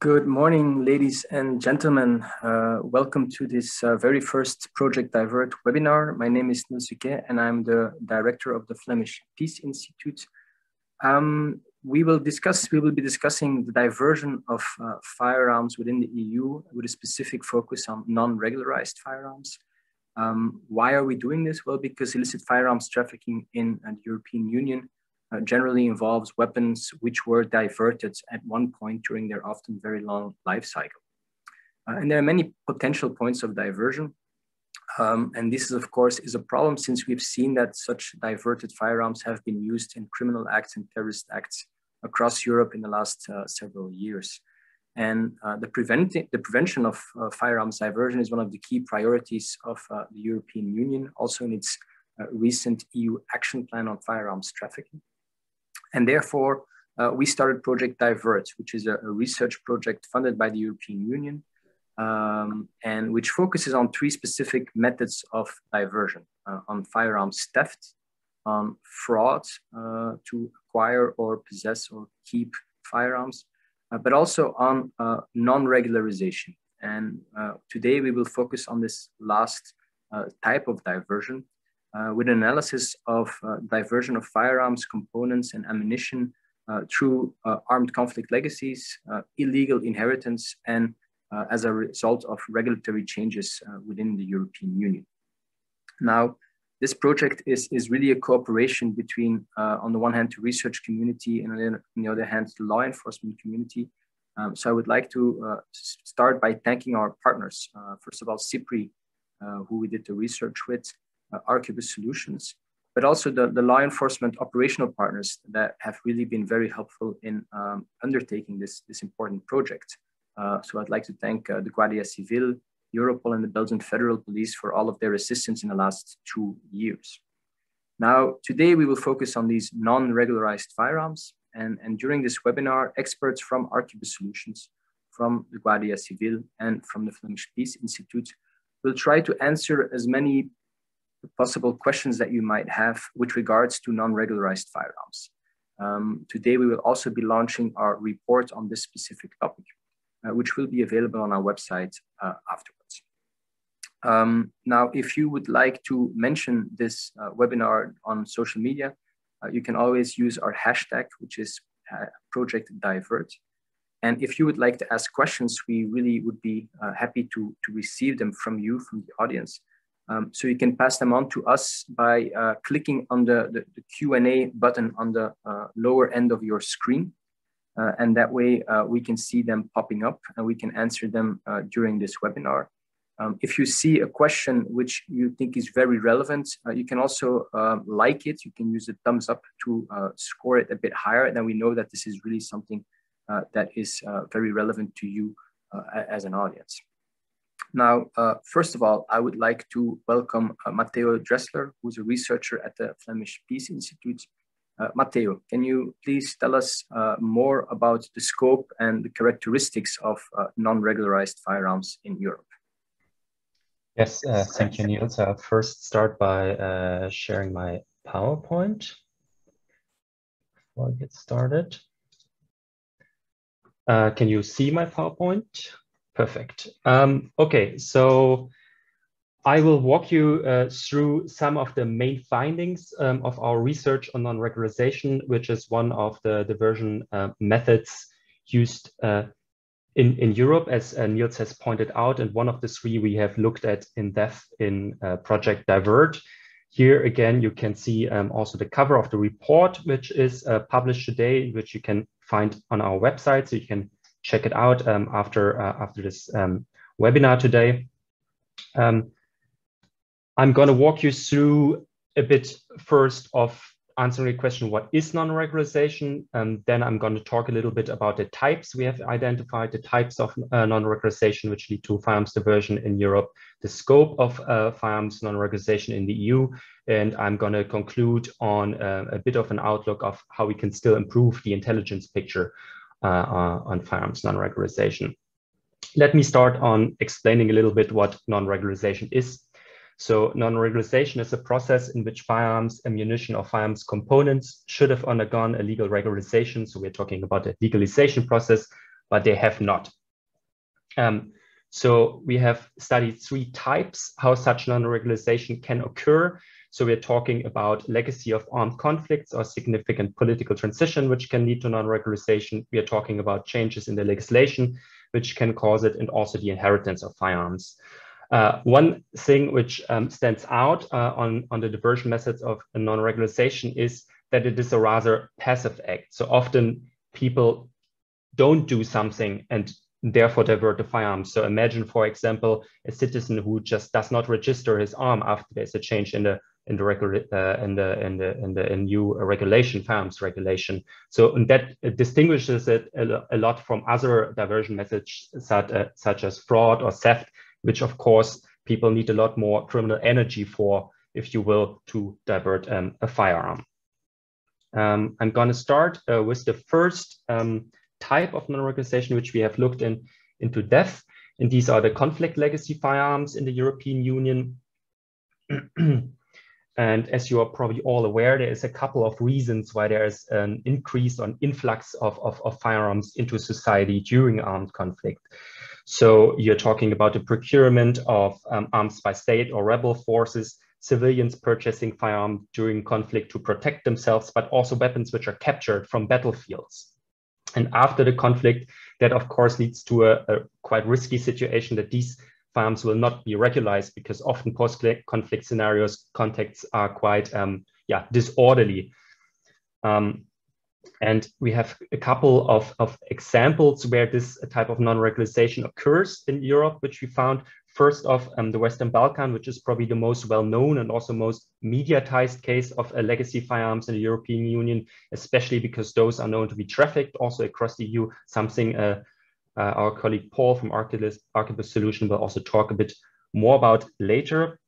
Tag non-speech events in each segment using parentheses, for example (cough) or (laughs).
Good morning, ladies and gentlemen. Uh, welcome to this uh, very first Project Divert webinar. My name is Nils and I'm the director of the Flemish Peace Institute. Um, we will discuss, we will be discussing the diversion of uh, firearms within the EU with a specific focus on non-regularized firearms. Um, why are we doing this? Well, because illicit firearms trafficking in the European Union uh, generally involves weapons which were diverted at one point during their often very long life cycle. Uh, and there are many potential points of diversion. Um, and this is, of course, is a problem since we've seen that such diverted firearms have been used in criminal acts and terrorist acts across Europe in the last uh, several years. And uh, the, the prevention of uh, firearms diversion is one of the key priorities of uh, the European Union, also in its recent EU action plan on firearms trafficking. And therefore, uh, we started Project Divert, which is a, a, research project funded by the European Union um, and which focuses on three specific methods of diversion uh, on firearms theft, on fraud uh, to acquire or possess or keep firearms, uh, but also on uh, non regularization. And uh, today we will focus on this last type of diversion, uh, with an analysis of uh, diversion of firearms, components, and ammunition uh, through uh, armed conflict legacies, uh, illegal inheritance, and uh, as a result of regulatory changes within the European Union. Now, this project is, is really a cooperation between, on the one hand, the research community, and on the other hand, the law enforcement community. Um, so I would like to start by thanking our partners. first of all, SIPRI, who we did the research with, uh, Solutions, but also the, the law enforcement operational partners that have really been very helpful in um, undertaking this, this important project. Uh, so I'd like to thank uh, the Guardia Civil, Europol, and the Belgian Federal Police for all of their assistance in the last two years. Now, today we will focus on these non-regularized firearms. And, and during this webinar, experts from Arquebus Solutions, from the Guardia Civil, and from the Flemish Peace Institute will try to answer as many possible questions that you might have with regards to non-regularized firearms. Um, today, we will also be launching our report on this specific topic, uh, which will be available on our website uh, afterwards. Um, now, if you would like to mention this uh, webinar on social media, uh, you can always use our hashtag, which is uh, Project Divert. And if you would like to ask questions, we really would be uh, happy to, to receive them from you, from the audience. Um, so you can pass them on to us by uh, clicking on the, the, the Q&A button on the uh, lower end of your screen. Uh, and that way uh, we can see them popping up and we can answer them uh, during this webinar. Um, if you see a question which you think is very relevant, uh, you can also um, like it. You can use the thumbs up to score it a bit higher. And then we know that this is really something that is very relevant to you as an audience. Now, uh, first of all, I would like to welcome uh, Matteo Dressler, who's a researcher at the Flemish Peace Institute. Uh, Matteo, can you please tell us uh, more about the scope and the characteristics of uh, non-regularized firearms in Europe? Yes, uh, thank you, Nils. I'll first start by sharing my PowerPoint before I get started. can you see my PowerPoint? Perfect. Um, okay, so I will walk you uh, through some of the main findings um, of our research on non-regularization, which is one of the diversion uh, methods used uh, in, in Europe, as uh, Nils has pointed out, and one of the three we have looked at in depth in uh, Project Divert. Here again, you can see um, also the cover of the report, which is uh, published today, which you can find on our website. So you can check it out um, after uh, after this um, webinar today. Um, I'm going to walk you through a bit first of answering the question, what is non-regularization? And then I'm going to talk a little bit about the types we have identified, the types of uh, non-regularization which lead to firearms diversion in Europe, the scope of uh, firearms non-regularization in the EU, and I'm going to conclude on uh, a bit of an outlook of how we can still improve the intelligence picture on firearms non-regularization. Let me start on explaining a little bit what non-regularization is. So non-regularization is a process in which firearms, ammunition, or firearms components should have undergone a legal regularization. So we're talking about a legalization process but they have not. Um, so we have studied three types how such non-regularization can occur. So we're talking about legacy of armed conflicts or significant political transition, which can lead to non-regularization. We are talking about changes in the legislation, which can cause it, and also the inheritance of firearms. Uh, one thing which um, stands out uh, on, on the diversion methods of non-regularization is that it is a rather passive act. So often people don't do something and therefore divert the firearms. So imagine, for example, a citizen who just does not register his arm after there's a change in the in the uh, in the in the in the new regulation firearms regulation. So that distinguishes it a, a, lot from other diversion methods such, uh, such as fraud or theft which of course people need a lot more criminal energy for if you will to divert um, a firearm. Um, i'm going to start uh, with the first um, type of non-regularization which we have looked in into depth and these are the conflict legacy firearms in the european union (clears throat) And as you are probably all aware, there is a couple of reasons why there is an increase on influx of, of, of firearms into society during armed conflict. So you're talking about the procurement of um, arms by state or rebel forces, civilians purchasing firearms during conflict to protect themselves, but also weapons which are captured from battlefields. And after the conflict, that of course leads to a, a quite risky situation that these farms will not be regularized because often post-conflict scenarios contexts are quite um, yeah disorderly. Um, and we have a couple of, of examples where this type of non-regularization occurs in Europe, which we found. First off, um, the Western Balkan, which is probably the most well-known and also most mediatized case of a legacy firearms in the European Union, especially because those are known to be trafficked also across the EU, something uh, uh, our colleague Paul from Arquebus, Arquebus Solution will also talk a bit more about later.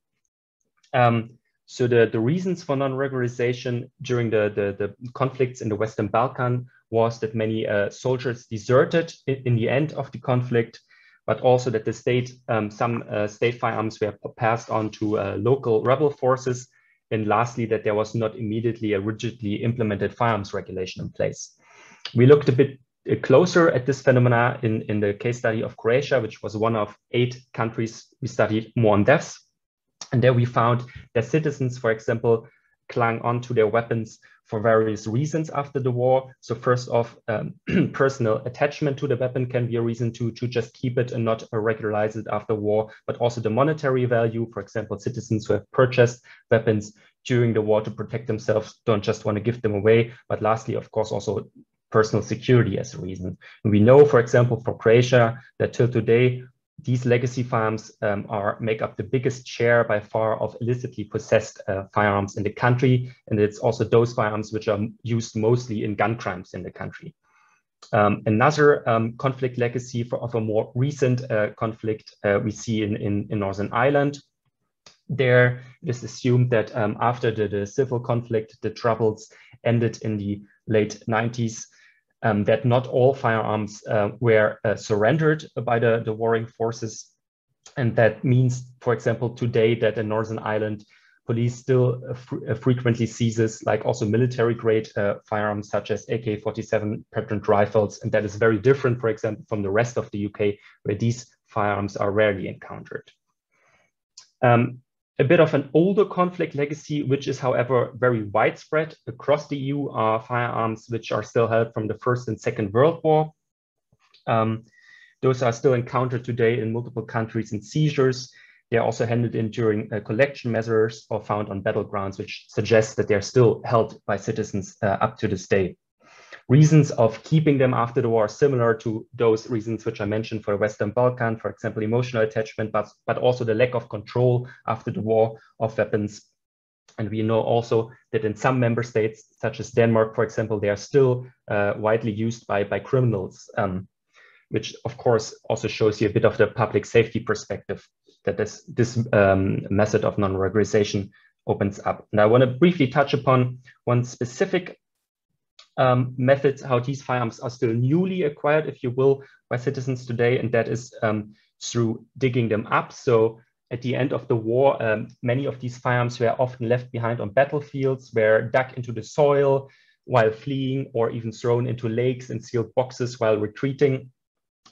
Um, so the, the reasons for non-regularization during the, the, the, conflicts in the Western Balkan was that many uh, soldiers deserted in, in, the end of the conflict, but also that the state, um, some uh, state firearms were passed on to uh, local rebel forces. And lastly, that there was not immediately a rigidly implemented firearms regulation in place. We looked a bit closer at this phenomena in, in the case study of Croatia, which was one of eight countries we studied more on deaths. And there we found that citizens, for example, clung onto their weapons for various reasons after the war. So first off, um, (clears throat) personal attachment to the weapon can be a reason to, to just keep it and not regularize it after war, but also the monetary value. For example, citizens who have purchased weapons during the war to protect themselves don't just want to give them away. But lastly, of course, also personal security as a reason. And we know, for example, for Croatia, that till today, these legacy farms um, are make up the biggest share by far of illicitly possessed uh, firearms in the country. And it's also those firearms which are used mostly in gun crimes in the country. Um, another um, conflict legacy for, of a more recent uh, conflict uh, we see in, in, in, Northern Ireland. There, it is assumed that um, after the, the, civil conflict, the troubles ended in the late 90s, um, that not all firearms uh, were uh, surrendered by the, the warring forces. And that means, for example, today that in Northern Ireland, police still uh, fr uh, frequently seizes like also military grade uh, firearms such as AK-47 patterned rifles. And that is very different, for example, from the rest of the UK where these firearms are rarely encountered. Um, a bit of an older conflict legacy, which is, however, very widespread across the EU, are firearms which are still held from the First and Second World War. Um, those are still encountered today in multiple countries in seizures. They are also handed in during uh, collection measures or found on battlegrounds, which suggests that they're still held by citizens uh, up to this day reasons of keeping them after the war are similar to those reasons which I mentioned for the Western Balkan, for example, emotional attachment, but, but also the lack of control after the war of weapons. And we know also that in some member states, such as Denmark, for example, they are still uh, widely used by, by criminals, um, which of course also shows you a bit of the public safety perspective that this, this um, method of non-regularization opens up. And I want to briefly touch upon one specific um, methods how these firearms are still newly acquired, if you will, by citizens today, and that is um, through digging them up. So at the end of the war, um, many of these firearms were often left behind on battlefields, were dug into the soil while fleeing, or even thrown into lakes and sealed boxes while retreating.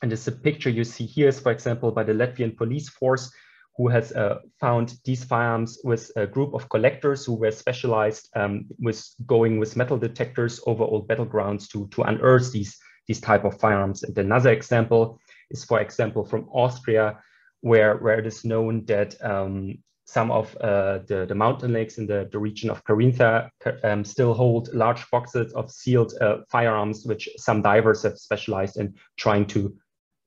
And this a picture you see here is, for example, by the Latvian police force, who has uh, found these firearms with a group of collectors who were specialized um, with going with metal detectors over old battlegrounds to, to unearth these, these type of firearms. And another example is, for example, from Austria, where, where it is known that um, some of uh, the, the mountain lakes in the, the region of Carinthia um, still hold large boxes of sealed uh, firearms, which some divers have specialized in trying to,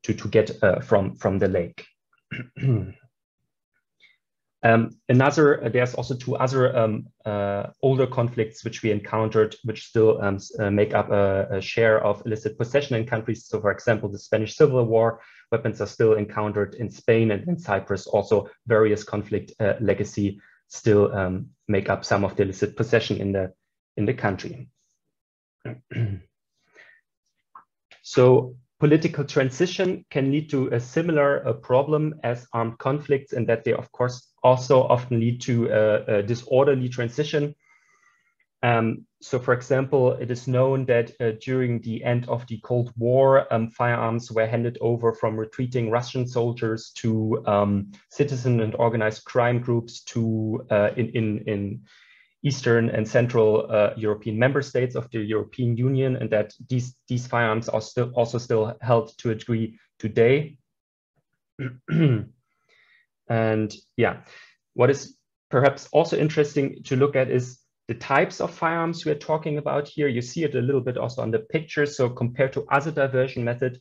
to, to get uh, from, from the lake. (clears throat) um, another, there's also two other um, uh, older conflicts which we encountered, which still um, uh, make up a, a, share of illicit possession in countries. So for example, the Spanish Civil War, weapons are still encountered in Spain and in Cyprus. Also various conflict uh, legacy still um, make up some of the illicit possession in the, in the country. (clears throat) so political transition can lead to a similar uh, problem as armed conflicts in that they, of course, also often lead to a, a disorderly transition. Um, so, for example, it is known that uh, during the end of the Cold War, um, firearms were handed over from retreating Russian soldiers to um, citizen and organized crime groups to uh, in, in, in Eastern and Central uh, European member states of the European Union, and that these, these firearms are still also still held to a degree today. (clears throat) and yeah, what is perhaps also interesting to look at is the types of firearms we're talking about here. You see it a little bit also on the picture. So compared to other diversion method,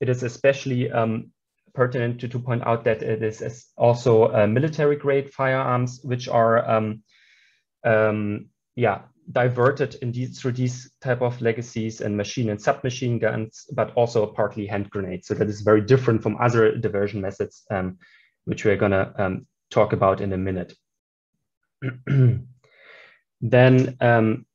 it is especially um, pertinent to, to point out that it is also uh, military grade firearms, which are um, um, yeah, diverted these, through these type of legacies and machine and submachine guns, but also partly hand grenades. So that is very different from other diversion methods, um, which we're gonna um, talk about in a minute. (clears throat) then um,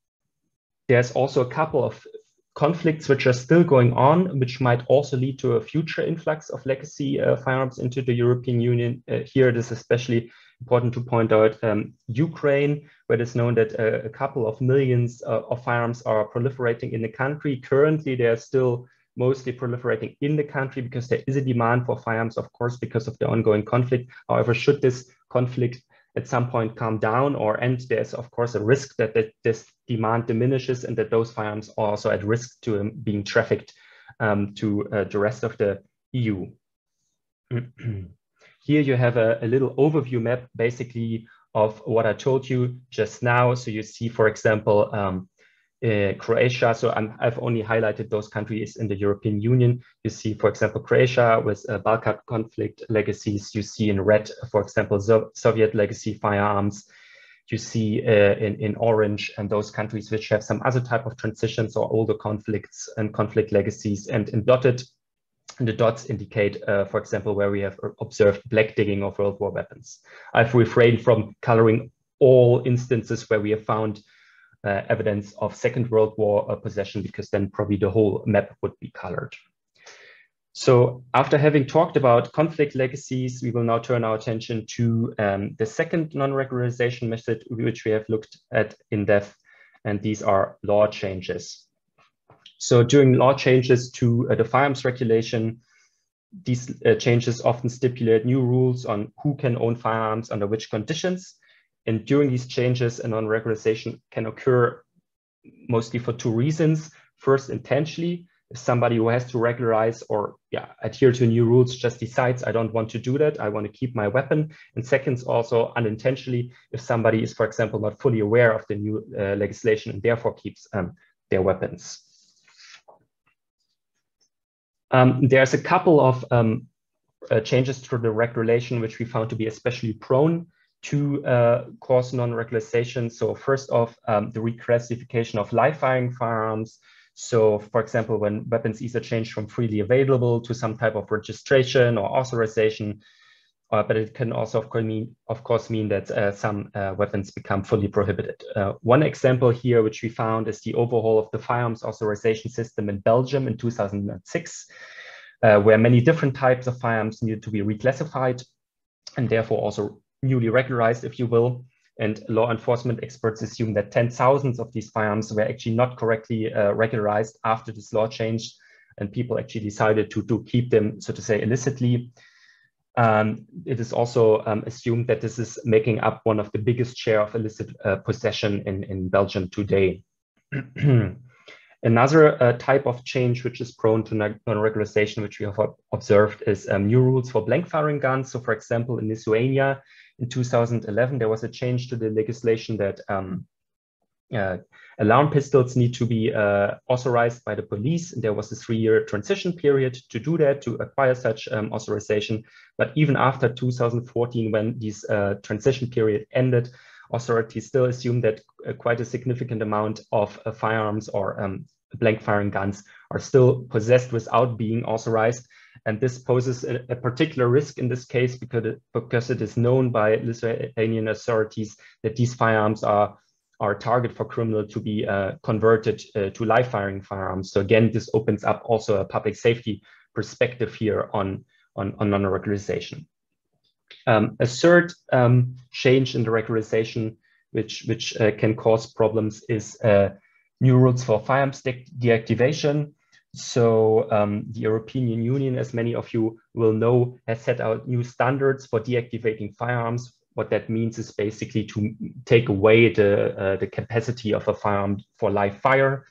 there's also a couple of conflicts which are still going on, which might also lead to a future influx of legacy uh, firearms into the European Union. Uh, here, it is especially important to point out um, Ukraine, where it is known that uh, a couple of millions uh, of firearms are proliferating in the country. Currently, they are still mostly proliferating in the country because there is a demand for firearms, of course, because of the ongoing conflict. However, should this conflict at some point calm down or end, there's of course a risk that, that this demand diminishes and that those firearms are also at risk to um, being trafficked um, to uh, the rest of the EU. (clears throat) Here you have a, a, little overview map basically of what I told you just now. So you see, for example, um, uh, Croatia. So i have only highlighted those countries in the European Union. You see, for example, Croatia with uh, Balkan conflict legacies. You see in red, for example, so Soviet legacy firearms. You see uh, in, in orange and those countries which have some other type of transitions or older conflicts and conflict legacies. And in dotted, the dots indicate, uh, for example, where we have observed black digging of World War weapons. I've refrained from coloring all instances where we have found uh, evidence of Second World War uh, possession because then probably the whole map would be colored. So after having talked about conflict legacies, we will now turn our attention to um, the second non-regularization method, which we have looked at in depth, and these are law changes. So during law changes to uh, the firearms regulation, these uh, changes often stipulate new rules on who can own firearms under which conditions, and during these changes, a non-regularization can occur mostly for two reasons. First, intentionally, if somebody who has to regularize or yeah, adhere to new rules just decides, I don't want to do that, I want to keep my weapon. And second, also unintentionally, if somebody is, for example, not fully aware of the new uh, legislation and therefore keeps um, their weapons. Um, there's a couple of um, uh, changes to the regulation which we found to be especially prone to uh, cause non-regularization. So first off, um, the reclassification of live firing firearms. So for example, when weapons either change from freely available to some type of registration or authorization, uh, but it can also of course mean, of course, mean that uh, some uh, weapons become fully prohibited. Uh, one example here, which we found, is the overhaul of the firearms authorization system in Belgium in 2006, uh, where many different types of firearms needed to be reclassified and therefore also newly regularized, if you will. And law enforcement experts assume that 10 thousands of these firearms were actually not correctly uh, regularized after this law changed and people actually decided to, to keep them, so to say, illicitly. Um, it is also um, assumed that this is making up one of the biggest share of illicit uh, possession in, in Belgium today. (clears throat) Another uh, type of change which is prone to non-regularization, which we have observed, is um, new rules for blank firing guns. So, for example, in Lithuania in 2011, there was a change to the legislation that um, uh, alarm pistols need to be uh, authorized by the police. And there was a three-year transition period to do that, to acquire such um, authorization. But even after 2014, when this uh, transition period ended, authorities still assume that uh, quite a significant amount of uh, firearms or um, blank firing guns are still possessed without being authorized. And this poses a, a, particular risk in this case because it, because it is known by Lithuanian authorities that these firearms are are target for criminal to be uh, converted uh, to live firing firearms. So again, this opens up also a public safety perspective here on, on, on non-regularization. Um, a third um, change in the regularization which, which uh, can cause problems is uh, new rules for firearms de deactivation. So um, the European Union, as many of you will know, has set out new standards for deactivating firearms what that means is basically to take away the, uh, the capacity of a firearm for live fire.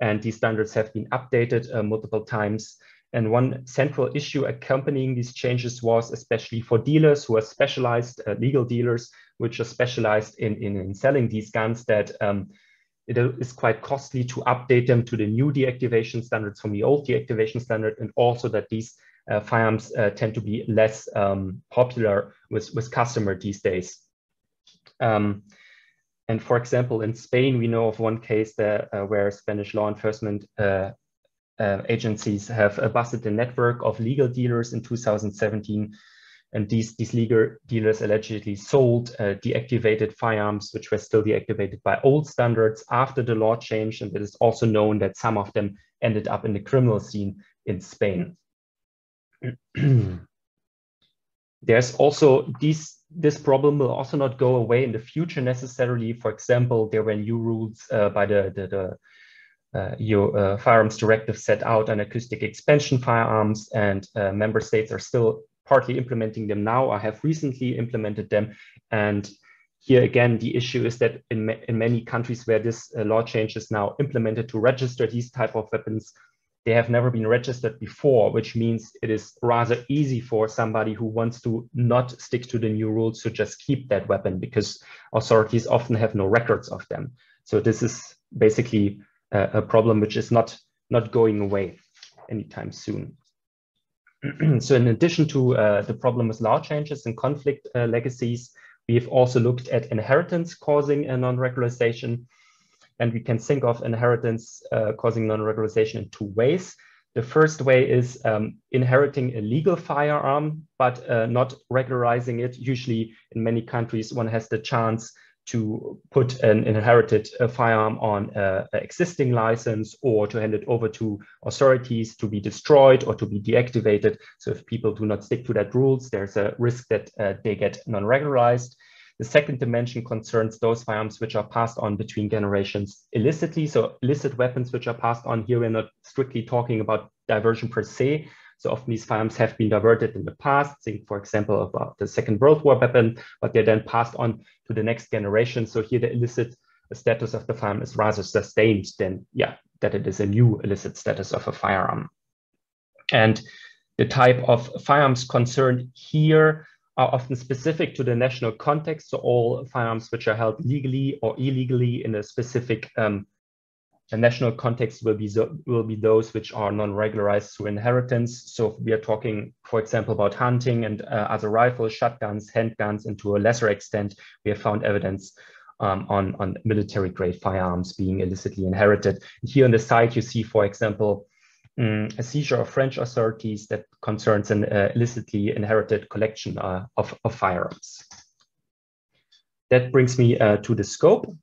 And these standards have been updated uh, multiple times. And one central issue accompanying these changes was especially for dealers who are specialized, uh, legal dealers, which are specialized in, in, in selling these guns, that um, it is quite costly to update them to the new deactivation standards from the old deactivation standard, and also that these firearms uh, tend to be less um, popular with, with customer these days. Um, and for example, in Spain, we know of one case that, uh, where Spanish law enforcement uh, uh, agencies have busted a network of legal dealers in 2017. And these, these legal dealers allegedly sold uh, deactivated firearms, which were still deactivated by old standards after the law changed. And it is also known that some of them ended up in the criminal scene in Spain. (clears throat) There's also these this problem will also not go away in the future necessarily. For example, there were new rules uh, by the, the, the uh, EU uh, firearms directive set out on acoustic expansion firearms and uh, member states are still partly implementing them now or have recently implemented them. And here again, the issue is that in, ma in many countries where this uh, law change is now implemented to register these type of weapons, they have never been registered before, which means it is rather easy for somebody who wants to not stick to the new rules to just keep that weapon because authorities often have no records of them. So this is basically a, a problem which is not, not going away anytime soon. (clears throat) so in addition to uh, the problem with law changes and conflict uh, legacies, we've also looked at inheritance causing a non-regularization and we can think of inheritance uh, causing non-regularization in two ways. The first way is um, inheriting a legal firearm, but uh, not regularizing it. Usually in many countries, one has the chance to put an inherited uh, firearm on an existing license or to hand it over to authorities to be destroyed or to be deactivated. So if people do not stick to that rules, there's a risk that uh, they get non-regularized. The second dimension concerns those firearms which are passed on between generations illicitly. So illicit weapons which are passed on here, we're not strictly talking about diversion per se. So often these firearms have been diverted in the past. Think, for example, about uh, the Second World War weapon, but they're then passed on to the next generation. So here the illicit status of the firearm is rather sustained than, yeah, that it is a new illicit status of a firearm. And the type of firearms concerned here are often specific to the national context. So all firearms which are held legally or illegally in a specific um, a national context will be will be those which are non-regularized through inheritance. So we are talking, for example, about hunting and uh, other rifles, shotguns, handguns, and to a lesser extent, we have found evidence um, on, on military-grade firearms being illicitly inherited. Here on the side, you see, for example, um, a seizure of French authorities that concerns an uh, illicitly inherited collection uh, of, of, firearms. That brings me uh, to the scope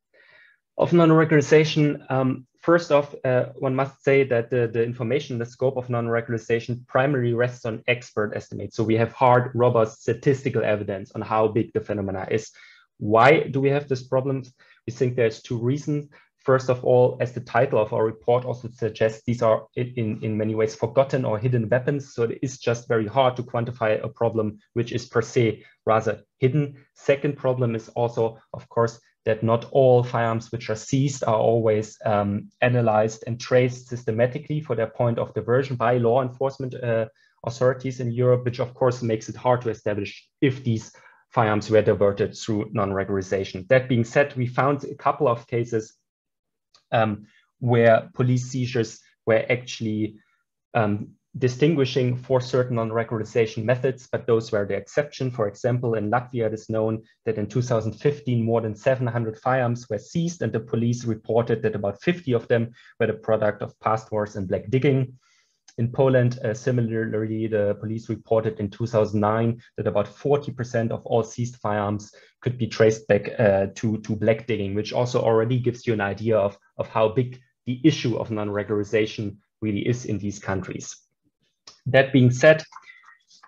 of non-regularization. Um, first off, uh, one must say that the, the information, the scope of non-regularization primarily rests on expert estimates. So we have hard, robust statistical evidence on how big the phenomena is. Why do we have this problem? We think there's two reasons. First of all, as the title of our report also suggests, these are in, in many ways forgotten or hidden weapons. So it is just very hard to quantify a problem which is per se rather hidden. Second problem is also, of course, that not all firearms which are seized are always um, analyzed and traced systematically for their point of diversion by law enforcement uh, authorities in Europe, which of course makes it hard to establish if these firearms were diverted through non-regularization. That being said, we found a couple of cases um, where police seizures were actually um, distinguishing for certain non-regularization methods, but those were the exception. For example, in Latvia, it is known that in 2015, more than 700 firearms were seized, and the police reported that about 50 of them were the product of past wars and black digging. In Poland, uh, similarly, the police reported in 2009 that about 40% of all seized firearms could be traced back uh, to, to black digging, which also already gives you an idea of, of how big the issue of non-regularization really is in these countries. That being said,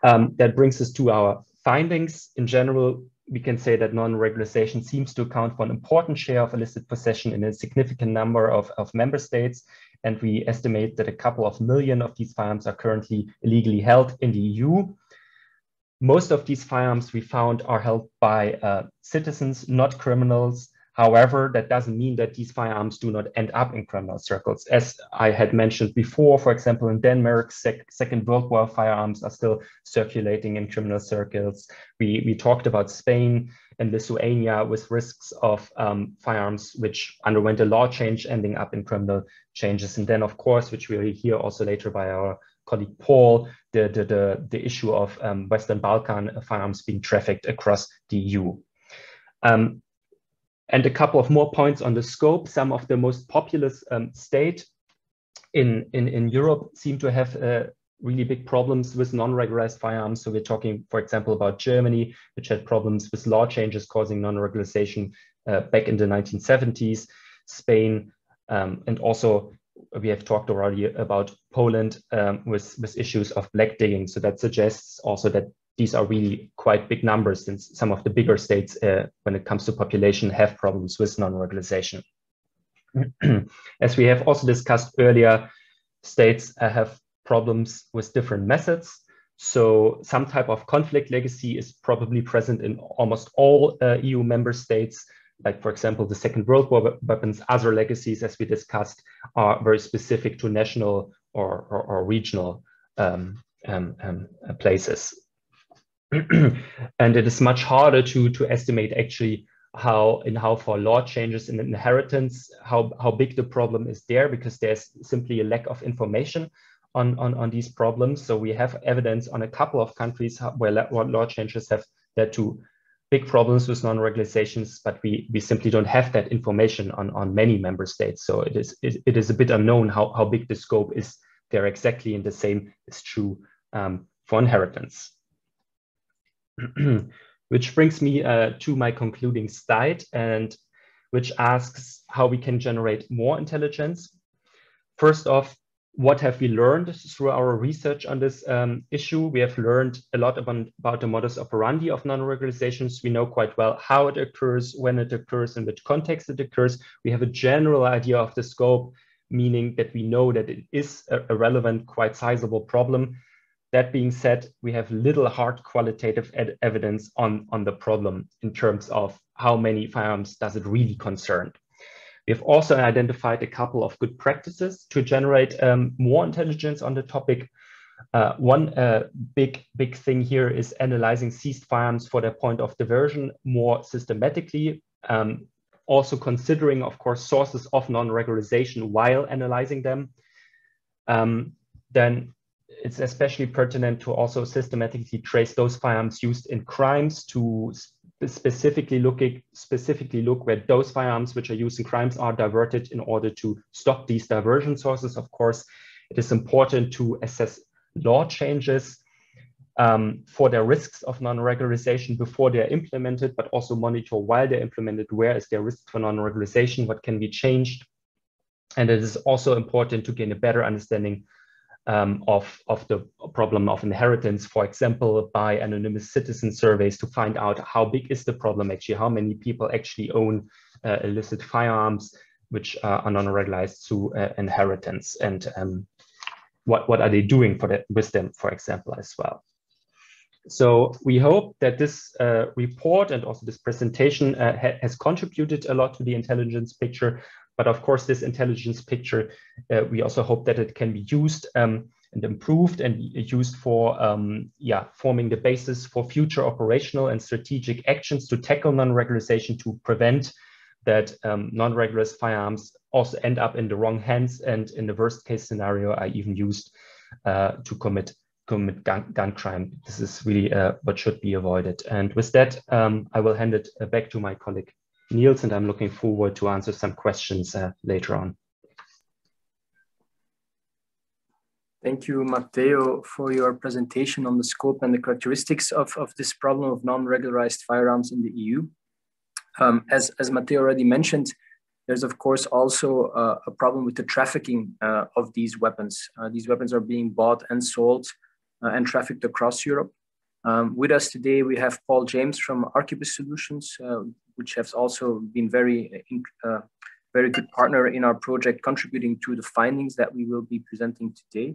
um, that brings us to our findings. In general, we can say that non-regularization seems to account for an important share of illicit possession in a significant number of, of member states. And we estimate that a couple of million of these firearms are currently illegally held in the EU. Most of these firearms we found are held by uh, citizens, not criminals, However, that doesn't mean that these firearms do not end up in criminal circles. As I had mentioned before, for example, in Denmark, sec Second World War firearms are still circulating in criminal circles. We, we talked about Spain and Lithuania with risks of um, firearms which underwent a law change ending up in criminal changes. And then, of course, which we'll hear also later by our colleague Paul, the, the, the, the issue of um, Western Balkan firearms being trafficked across the EU. Um, and a couple of more points on the scope. Some of the most populous um, state in, in, in Europe seem to have uh, really big problems with non-regularized firearms. So we're talking, for example, about Germany, which had problems with law changes causing non-regularization uh, back in the 1970s, Spain, um, and also we have talked already about Poland um, with, with issues of black digging. So that suggests also that these are really quite big numbers since some of the bigger states, uh, when it comes to population, have problems with non-regularization. (clears throat) As we have also discussed earlier, states uh, have problems with different methods. So some type of conflict legacy is probably present in almost all uh, EU member states. Like, for example, the Second World War weapons, other legacies, as we discussed, are very specific to national or, or, or regional um, um, um, places. (clears throat) and it is much harder to to estimate actually how in how far law changes in inheritance how how big the problem is there because there's simply a lack of information on on, on these problems so we have evidence on a couple of countries where law changes have led to big problems with non-regulations but we we simply don't have that information on on many member states so it is it, it is a bit unknown how how big the scope is there exactly and the same is true um, for inheritance (clears throat) which brings me uh, to my concluding slide and which asks how we can generate more intelligence. First off, what have we learned through our research on this um, issue? We have learned a lot about, about the modus operandi of non-regularizations. We know quite well how it occurs, when it occurs, in which context it occurs. We have a general idea of the scope, meaning that we know that it is a, a relevant, quite sizable problem. That being said, we have little hard qualitative evidence on, on the problem in terms of how many firearms does it really concern. We have also identified a couple of good practices to generate um, more intelligence on the topic. Uh, one uh, big, big thing here is analyzing seized firearms for their point of diversion more systematically. Um, also considering, of course, sources of non-regularization while analyzing them. Um, then it's especially pertinent to also systematically trace those firearms used in crimes to specifically looking specifically look where those firearms which are used in crimes are diverted in order to stop these diversion sources. Of course, it is important to assess law changes um, for their risks of non-regularization before they're implemented, but also monitor while they're implemented, where is their risk for non-regularization, what can be changed. And it is also important to gain a better understanding um, of, of the problem of inheritance, for example, by anonymous citizen surveys to find out how big is the problem actually, how many people actually own uh, illicit firearms, which are non-regularized through inheritance and um, what, what are they doing for that with them, for example, as well. So we hope that this uh, report and also this presentation uh, ha has contributed a lot to the intelligence picture. But of course, this intelligence picture, uh, we also hope that it can be used um, and improved and used for um, yeah, forming the basis for future operational and strategic actions to tackle non-regularization to prevent that um, non-regulars firearms also end up in the wrong hands and in the worst case scenario are even used uh, to commit commit gun, gun, crime. This is really uh, what should be avoided. And with that, um, I will hand it uh, back to my colleague Nils, and I'm looking forward to answer some questions uh, later on. Thank you, Matteo, for your presentation on the scope and the characteristics of, of this problem of non-regularized firearms in the EU. Um, as, as Matteo already mentioned, there's of course also uh, a problem with the trafficking uh, of these weapons. Uh, these weapons are being bought and sold uh, and trafficked across Europe. Um, with us today, we have Paul James from Arquebus Solutions, uh, which has also been very, uh, very good partner in our project, contributing to the findings that we will be presenting today.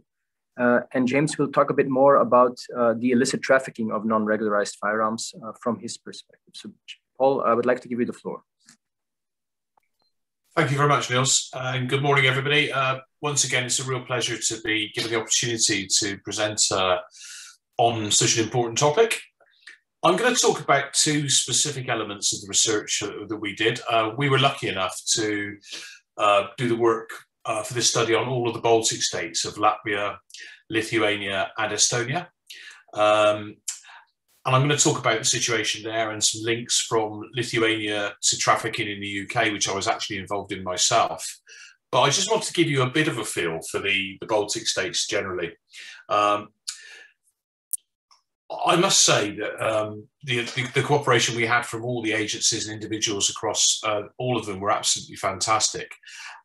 Uh, and James will talk a bit more about uh, the illicit trafficking of non-regularized firearms uh, from his perspective. So, Paul, I would like to give you the floor. Thank you very much, Nils, and good morning, everybody. Uh, once again, it's a real pleasure to be given the opportunity to present uh, on such an important topic. I'm going to talk about two specific elements of the research that we did. Uh, we were lucky enough to uh, do the work uh, for this study on all of the Baltic states of Latvia, Lithuania, and Estonia. Um, and I'm going to talk about the situation there and some links from Lithuania to trafficking in the UK, which I was actually involved in myself. But I just want to give you a bit of a feel for the, the Baltic states generally. Um, I must say that um, the, the, the, cooperation we had from all the agencies and individuals across uh, all of them were absolutely fantastic.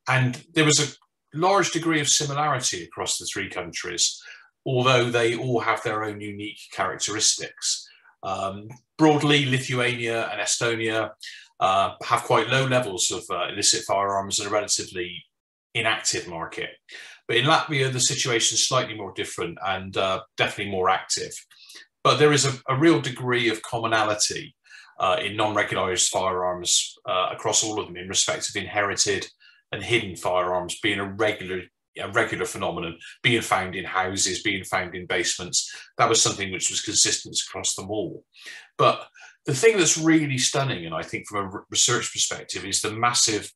And there was a large degree of similarity across the three countries, although they all have their own unique characteristics. Um, broadly, Lithuania and Estonia uh, have quite low levels of uh, illicit firearms and a relatively inactive market. But in Latvia, the situation is slightly more different and uh, definitely more active. But there is a, a real degree of commonality uh, in non-regularized firearms uh, across all of them in respect of inherited and hidden firearms being a regular a regular phenomenon, being found in houses, being found in basements. That was something which was consistent across them all. But the thing that's really stunning, and I think from a research perspective, is the massive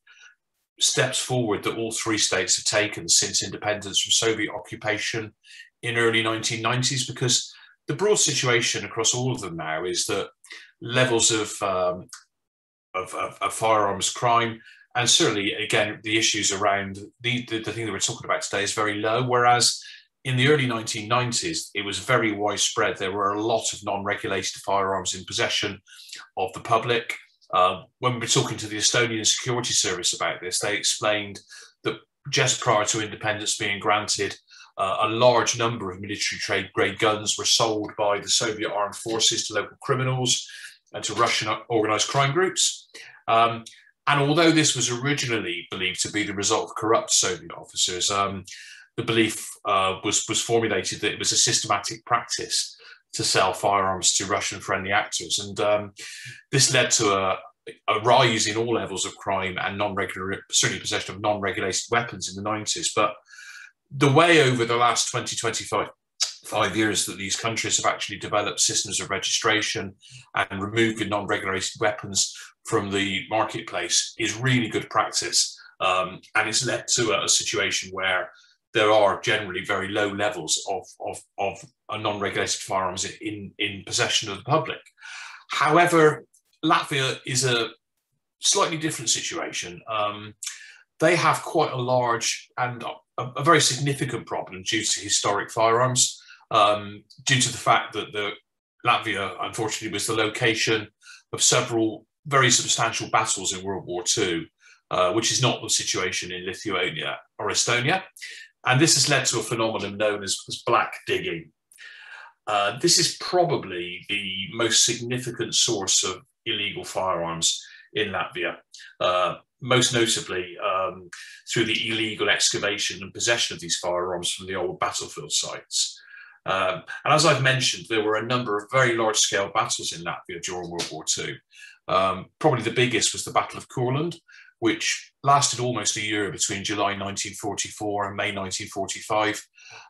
steps forward that all three states have taken since independence from Soviet occupation in early 1990s, because the broad situation across all of them now is that levels of, um, of, of, of, firearms crime and certainly again the issues around the, the, the thing that we're talking about today is very low whereas in the early 1990s it was very widespread. There were a lot of non-regulated firearms in possession of the public. Uh, when we were talking to the Estonian Security Service about this, they explained that just prior to independence being granted, uh, a large number of military trade grade guns were sold by the Soviet armed forces to local criminals and to Russian organized crime groups. Um, and although this was originally believed to be the result of corrupt Soviet officers, um, the belief uh, was, was formulated that it was a systematic practice to sell firearms to Russian friendly actors. And um, this led to a, a, rise in all levels of crime and non-regular, certainly possession of non-regulated weapons in the 90s. But the way over the last 20, 25 five years that these countries have actually developed systems of registration and removing non-regulated weapons from the marketplace is really good practice. Um, and it's led to a, a situation where there are generally very low levels of, of, of non-regulated firearms in, in possession of the public. However, Latvia is a slightly different situation. Um, they have quite a large and a, very significant problem due to historic firearms, um, due to the fact that the Latvia, unfortunately, was the location of several very substantial battles in World War II, uh, which is not the situation in Lithuania or Estonia. And this has led to a phenomenon known as, as black digging. Uh, this is probably the most significant source of illegal firearms in Latvia. Uh, most notably um, through the illegal excavation and possession of these firearms from the old battlefield sites. Um, and as I've mentioned, there were a number of very large scale battles in Latvia during World War II. Um, probably the biggest was the Battle of Courland, which lasted almost a year between July 1944 and May 1945.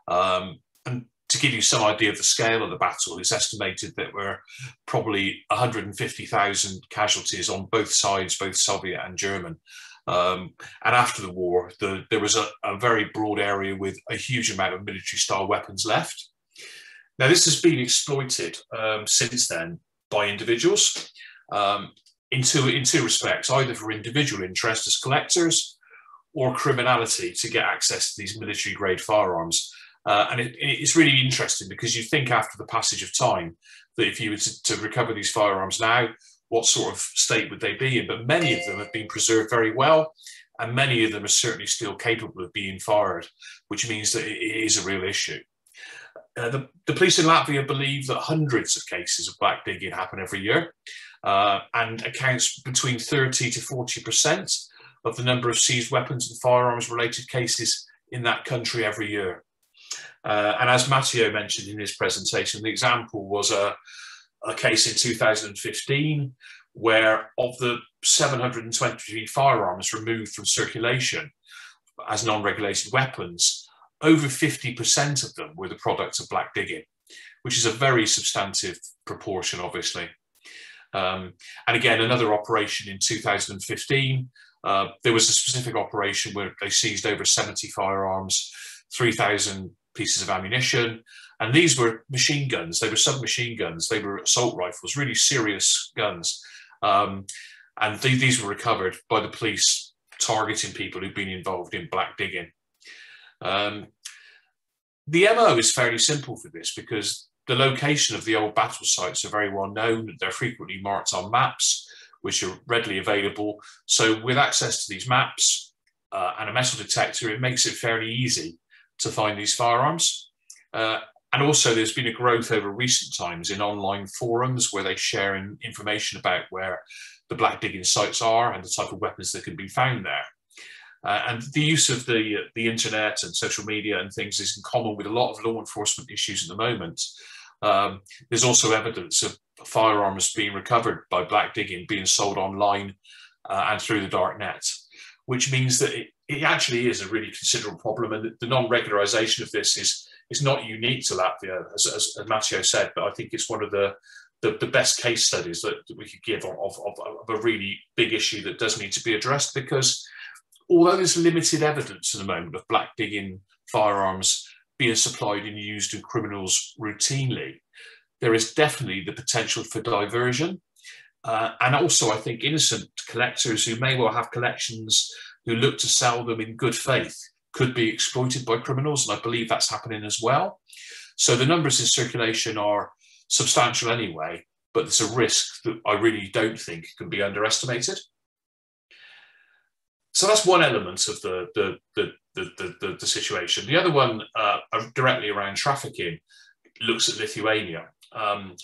Um, and to give you some idea of the scale of the battle, it's estimated that were probably 150,000 casualties on both sides, both Soviet and German. Um, and after the war, the, there was a, a, very broad area with a huge amount of military style weapons left. Now, this has been exploited um, since then by individuals um, in, two, in two respects, either for individual interest as collectors or criminality to get access to these military grade firearms. Uh, and it, it's really interesting because you think after the passage of time that if you were to, to, recover these firearms now, what sort of state would they be in? But many of them have been preserved very well, and many of them are certainly still capable of being fired, which means that it is a real issue. Uh, the, the, police in Latvia believe that hundreds of cases of black digging happen every year uh, and accounts between 30 to 40% of the number of seized weapons and firearms related cases in that country every year. Uh, and as Matteo mentioned in his presentation, the example was a, a case in 2015 where of the 723 firearms removed from circulation as non-regulated weapons, over 50% of them were the product of black digging, which is a very substantive proportion, obviously. Um, and again, another operation in 2015, uh, there was a specific operation where they seized over 70 firearms, 3,000 pieces of ammunition, and these were machine guns. They were submachine guns. They were assault rifles, really serious guns. Um, and th these were recovered by the police targeting people who've been involved in black digging. Um, the MO is fairly simple for this because the location of the old battle sites are very well known. They're frequently marked on maps, which are readily available. So with access to these maps uh, and a metal detector, it makes it fairly easy to find these firearms. Uh, and also there's been a growth over recent times in online forums where they share information about where the black digging sites are and the type of weapons that can be found there. Uh, and the use of the, the internet and social media and things is in common with a lot of law enforcement issues at the moment. Um, there's also evidence of firearms being recovered by black digging being sold online uh, and through the dark net, which means that it, it actually is a really considerable problem. And the non-regularization of this is, is not unique to Latvia, as, as, as Matteo said, but I think it's one of the, the, the best case studies that, that we could give of, of, of, a really big issue that does need to be addressed because although there's limited evidence at the moment of black digging firearms being supplied and used in criminals routinely, there is definitely the potential for diversion. Uh, and also, I think innocent collectors who may well have collections who look to sell them in good faith could be exploited by criminals. And I believe that's happening as well. So the numbers in circulation are substantial anyway, but there's a risk that I really don't think can be underestimated so that's one element of the the the the, the, the situation. The other one, uh, directly around trafficking, looks at Lithuania. Um,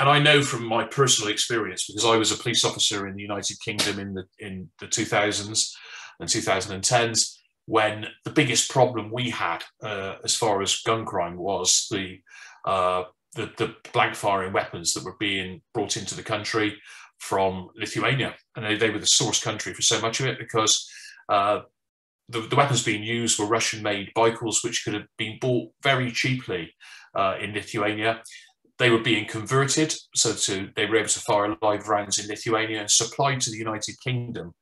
and I know from my personal experience, because I was a police officer in the United Kingdom in the in the 2000s and 2010s, when the biggest problem we had uh, as far as gun crime was the, uh, the the blank firing weapons that were being brought into the country from Lithuania, and they, they were the source country for so much of it because uh, the, the, weapons being used were Russian-made Baikals, which could have been bought very cheaply uh, in Lithuania. They were being converted, so to they were able to fire live rounds in Lithuania and supplied to the United Kingdom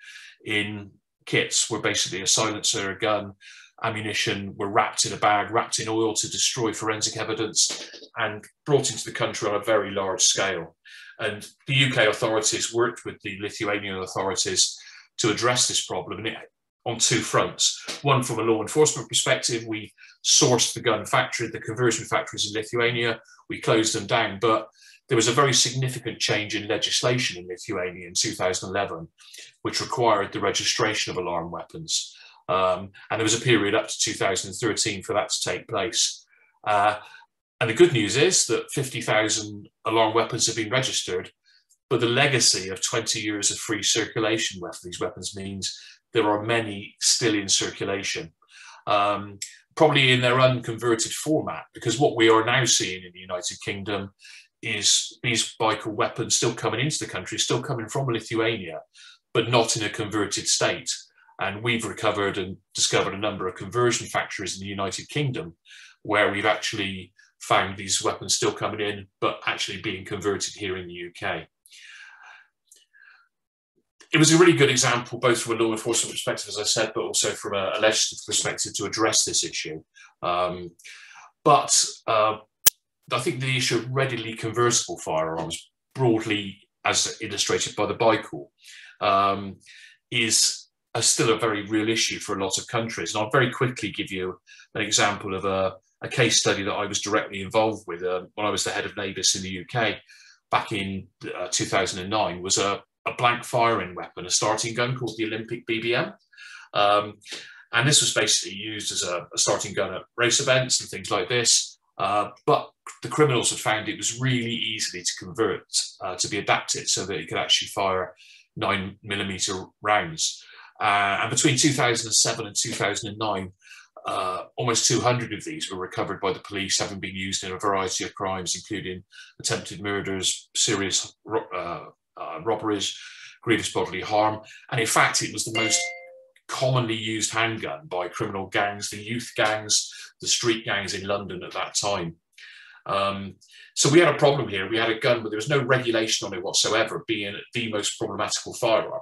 in kits, were basically a silencer, a gun, ammunition were wrapped in a bag, wrapped in oil to destroy forensic evidence, and brought into the country on a very large scale. And the UK authorities worked with the Lithuanian authorities to address this problem and it, on two fronts. One, from a law enforcement perspective, we sourced the gun factory, the conversion factories in Lithuania, we closed them down. But there was a very significant change in legislation in Lithuania in 2011, which required the registration of alarm weapons. Um, and there was a period up to 2013 for that to take place. Uh, and the good news is that 50,000 alarm weapons have been registered, but the legacy of 20 years of free circulation with these weapons means there are many still in circulation, um, probably in their unconverted format, because what we are now seeing in the United Kingdom is these Baikal weapons still coming into the country, still coming from Lithuania, but not in a converted state. And we've recovered and discovered a number of conversion factories in the United Kingdom where we've actually found these weapons still coming in, but actually being converted here in the UK. It was a really good example, both from a law enforcement perspective, as I said, but also from a, a legislative perspective to address this issue. Um, but uh, I think the issue of readily convertible firearms, broadly as illustrated by the Baikal, um, is a, still a very real issue for a lot of countries. And I'll very quickly give you an example of a, a case study that I was directly involved with uh, when I was the head of NABIS in the UK back in uh, 2009 was a, a, blank firing weapon, a starting gun called the Olympic BBM. Um, and this was basically used as a, a, starting gun at race events and things like this. Uh, but the criminals had found it was really easily to convert, uh, to be adapted so that it could actually fire nine millimeter rounds. Uh, and between 2007 and 2009, uh, almost 200 of these were recovered by the police, having been used in a variety of crimes, including attempted murders, serious uh, robberies, grievous bodily harm. And in fact, it was the most commonly used handgun by criminal gangs, the youth gangs, the street gangs in London at that time. Um, so we had a problem here. We had a gun, but there was no regulation on it whatsoever, being the most problematical firearm.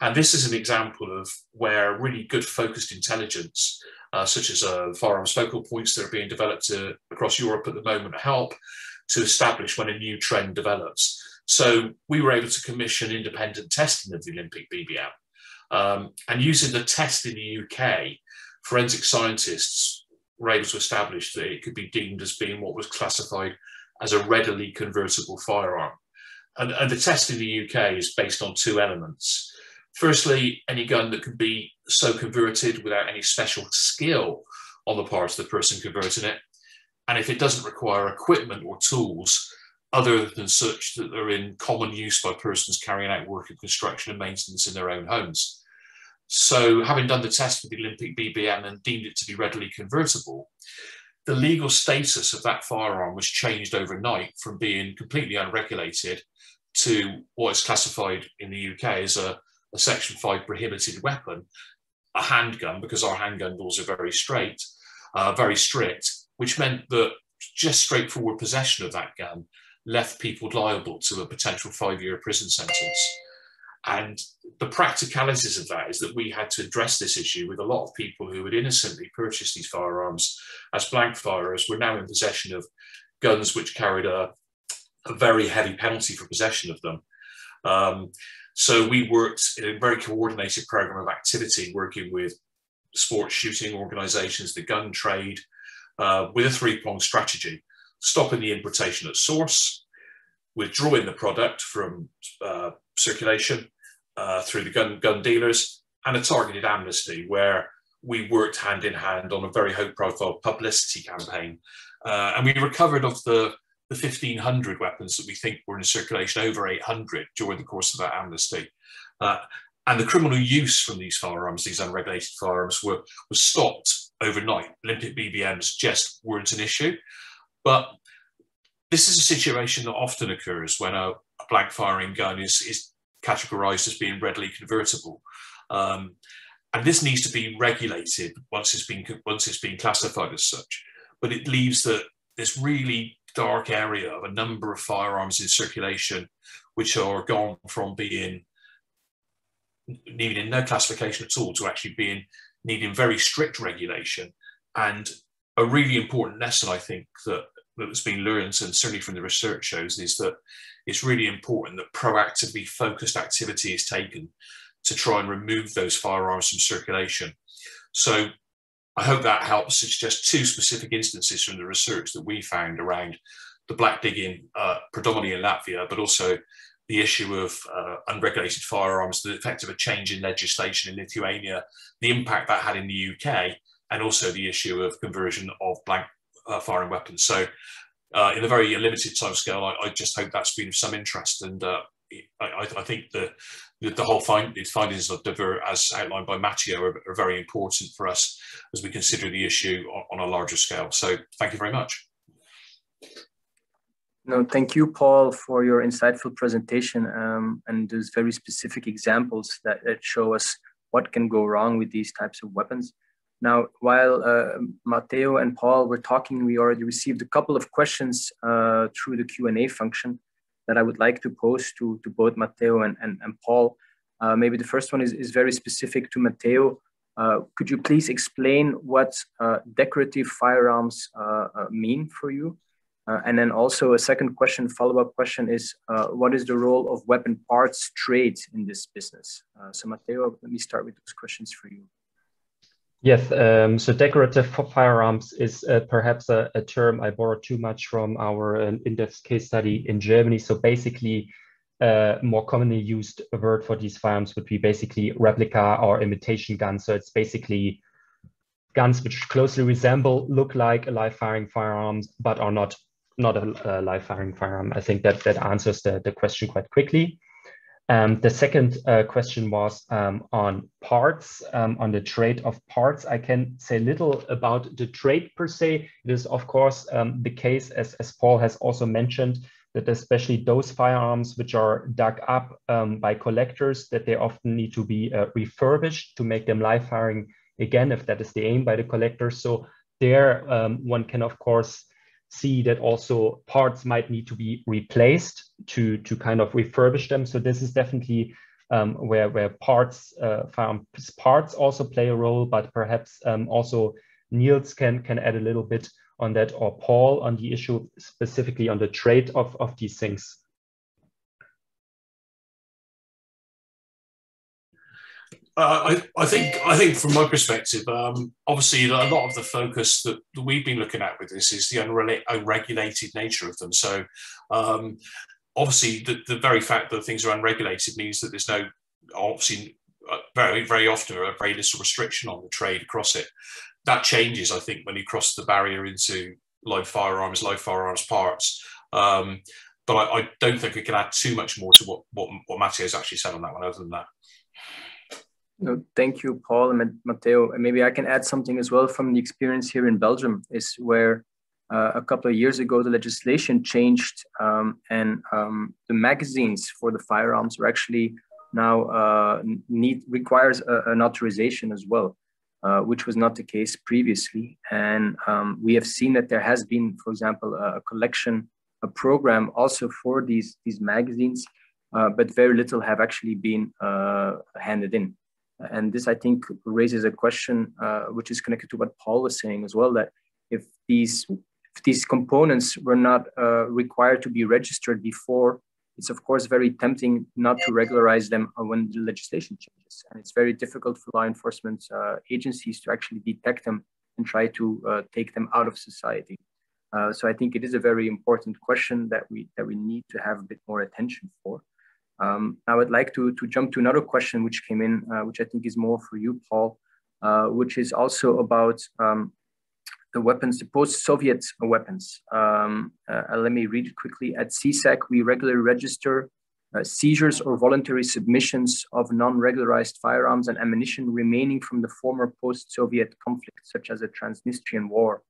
And this is an example of where really good focused intelligence, uh, such as uh, firearms focal points that are being developed to, across Europe at the moment, help to establish when a new trend develops. So we were able to commission independent testing of the Olympic BBM. Um, and using the test in the UK, forensic scientists were able to establish that it could be deemed as being what was classified as a readily convertible firearm. And, and the test in the UK is based on two elements. Firstly, any gun that can be so converted without any special skill on the part of the person converting it. And if it doesn't require equipment or tools other than such that are in common use by persons carrying out work of construction and maintenance in their own homes. So, having done the test with the Olympic BBM and deemed it to be readily convertible, the legal status of that firearm was changed overnight from being completely unregulated to what is classified in the UK as a, a Section 5 prohibited weapon, a handgun, because our handgun laws are very straight, uh, very strict, which meant that just straightforward possession of that gun left people liable to a potential five year prison sentence. And the practicalities of that is that we had to address this issue with a lot of people who had innocently purchased these firearms as blank firers were now in possession of guns which carried a, a very heavy penalty for possession of them. Um, so we worked in a very coordinated program of activity, working with sports shooting organizations, the gun trade, uh, with a three-pronged strategy, stopping the importation at source, withdrawing the product from uh, circulation, uh, through the gun, gun dealers and a targeted amnesty where we worked hand in hand on a very high profile publicity campaign. Uh, and we recovered of the, the 1,500 weapons that we think were in circulation, over 800 during the course of that amnesty. Uh, and the criminal use from these firearms, these unregulated firearms, were was stopped overnight. Olympic BBMs just weren't an issue. But this is a situation that often occurs when a, a blank firing gun is, is categorized as being readily convertible. Um, and this needs to be regulated once it's been once it's been classified as such. But it leaves the, this really dark area of a number of firearms in circulation, which are gone from being needing no classification at all to actually being needing very strict regulation. And a really important lesson, I think, that that's been learned, and certainly from the research shows, is that it's really important that proactively focused activity is taken to try and remove those firearms from circulation. So I hope that helps. It's just two specific instances from the research that we found around the black digging, uh, predominantly in Latvia, but also the issue of uh, unregulated firearms, the effect of a change in legislation in Lithuania, the impact that had in the UK, and also the issue of conversion of blank uh, firing weapons. So, uh, in a very limited time scale, I, I, just hope that's been of some interest. And uh, I, I, think the, the, the whole find, the findings of Divert, as outlined by Matteo, are, are, very important for us as we consider the issue on, on a larger scale. So thank you very much. No, thank you, Paul, for your insightful presentation um, and those very specific examples that, that, show us what can go wrong with these types of weapons. Now, while uh, Matteo and Paul were talking, we already received a couple of questions uh, through the Q&A function that I would like to pose to, to both Matteo and, and, and Paul. Uh, maybe the first one is, is very specific to Matteo. Uh, could you please explain what uh, decorative firearms uh, mean for you? And then also a second question, follow-up question is, what is the role of weapon parts trade in this business? So Matteo, let me start with those questions for you. Yes, um, so decorative firearms is uh, perhaps a, a, term I borrowed too much from our uh, in-depth case study in Germany. So basically, uh, more commonly used word for these firearms would be basically replica or imitation guns. So it's basically guns which closely resemble, look like live firing firearms, but are not not a, a live firing firearm. I think that that answers the, the question quite quickly. Um, the second uh, question was um, on parts, um, on the trade of parts. I can say little about the trade per se. It is, of course, um, the case, as, as Paul has also mentioned, that especially those firearms which are dug up um, by collectors, that they often need to be uh, refurbished to make them live firing again, if that is the aim by the collectors. So there, um, one can, of course, see that also parts might need to be replaced to, to kind of refurbish them. So this is definitely um, where, where parts, uh, parts also play a role, but perhaps um, also Nils can, can add a little bit on that or Paul on the issue specifically on the trade of, of these things. Uh, I, I, think I think from my perspective, um, obviously a lot of the focus that, that, we've been looking at with this is the unregulated nature of them. So um, obviously the, the, very fact that things are unregulated means that there's no obviously uh, very very often a very little restriction on the trade across it. That changes, I think, when you cross the barrier into live firearms, live firearms parts. Um, but I, I, don't think we can add too much more to what what, what Matteo's actually said on that one, other than that. No, thank you, Paul and Matteo. And maybe I can add something as well from the experience here in Belgium, is where uh, a couple of years ago the legislation changed um, and um, the magazines for the firearms are actually now uh, need requires a, an authorization as well, uh, which was not the case previously. And um, we have seen that there has been, for example, a, collection, a program also for these these magazines, uh, but very little have actually been uh, handed in. And this, I think, raises a question uh, which is connected to what Paul was saying as well, that if these, if these components were not uh, required to be registered before, it's of course very tempting not to regularize them when the legislation changes. And it's very difficult for law enforcement uh, agencies to actually detect them and try to uh, take them out of society. Uh, so I think it is a very important question that we, that we need to have a bit more attention for. Um, I would like to, to jump to another question which came in, uh, which I think is more for you, Paul, uh, which is also about um, the weapons, the post-Soviet weapons. Um, uh, let me read it quickly. At SEESAC, we regularly register uh, seizures or voluntary submissions of non-regularized firearms and ammunition remaining from the former post-Soviet conflict, such as the Transnistrian War.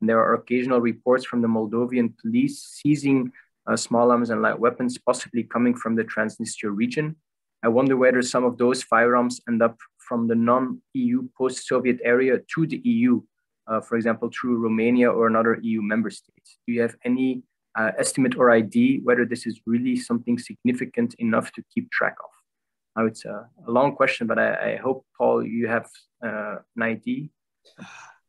And there are occasional reports from the Moldovan police seizing uh, small arms and light weapons, possibly coming from the Transnistria region. I wonder whether some of those firearms end up from the non-EU post-Soviet area to the EU, uh, for example, through Romania or another EU member state. Do you have any uh, estimate or idea whether this is really something significant enough to keep track of? Now it's a, a long question, but I, I, hope, Paul, you have uh, an idea.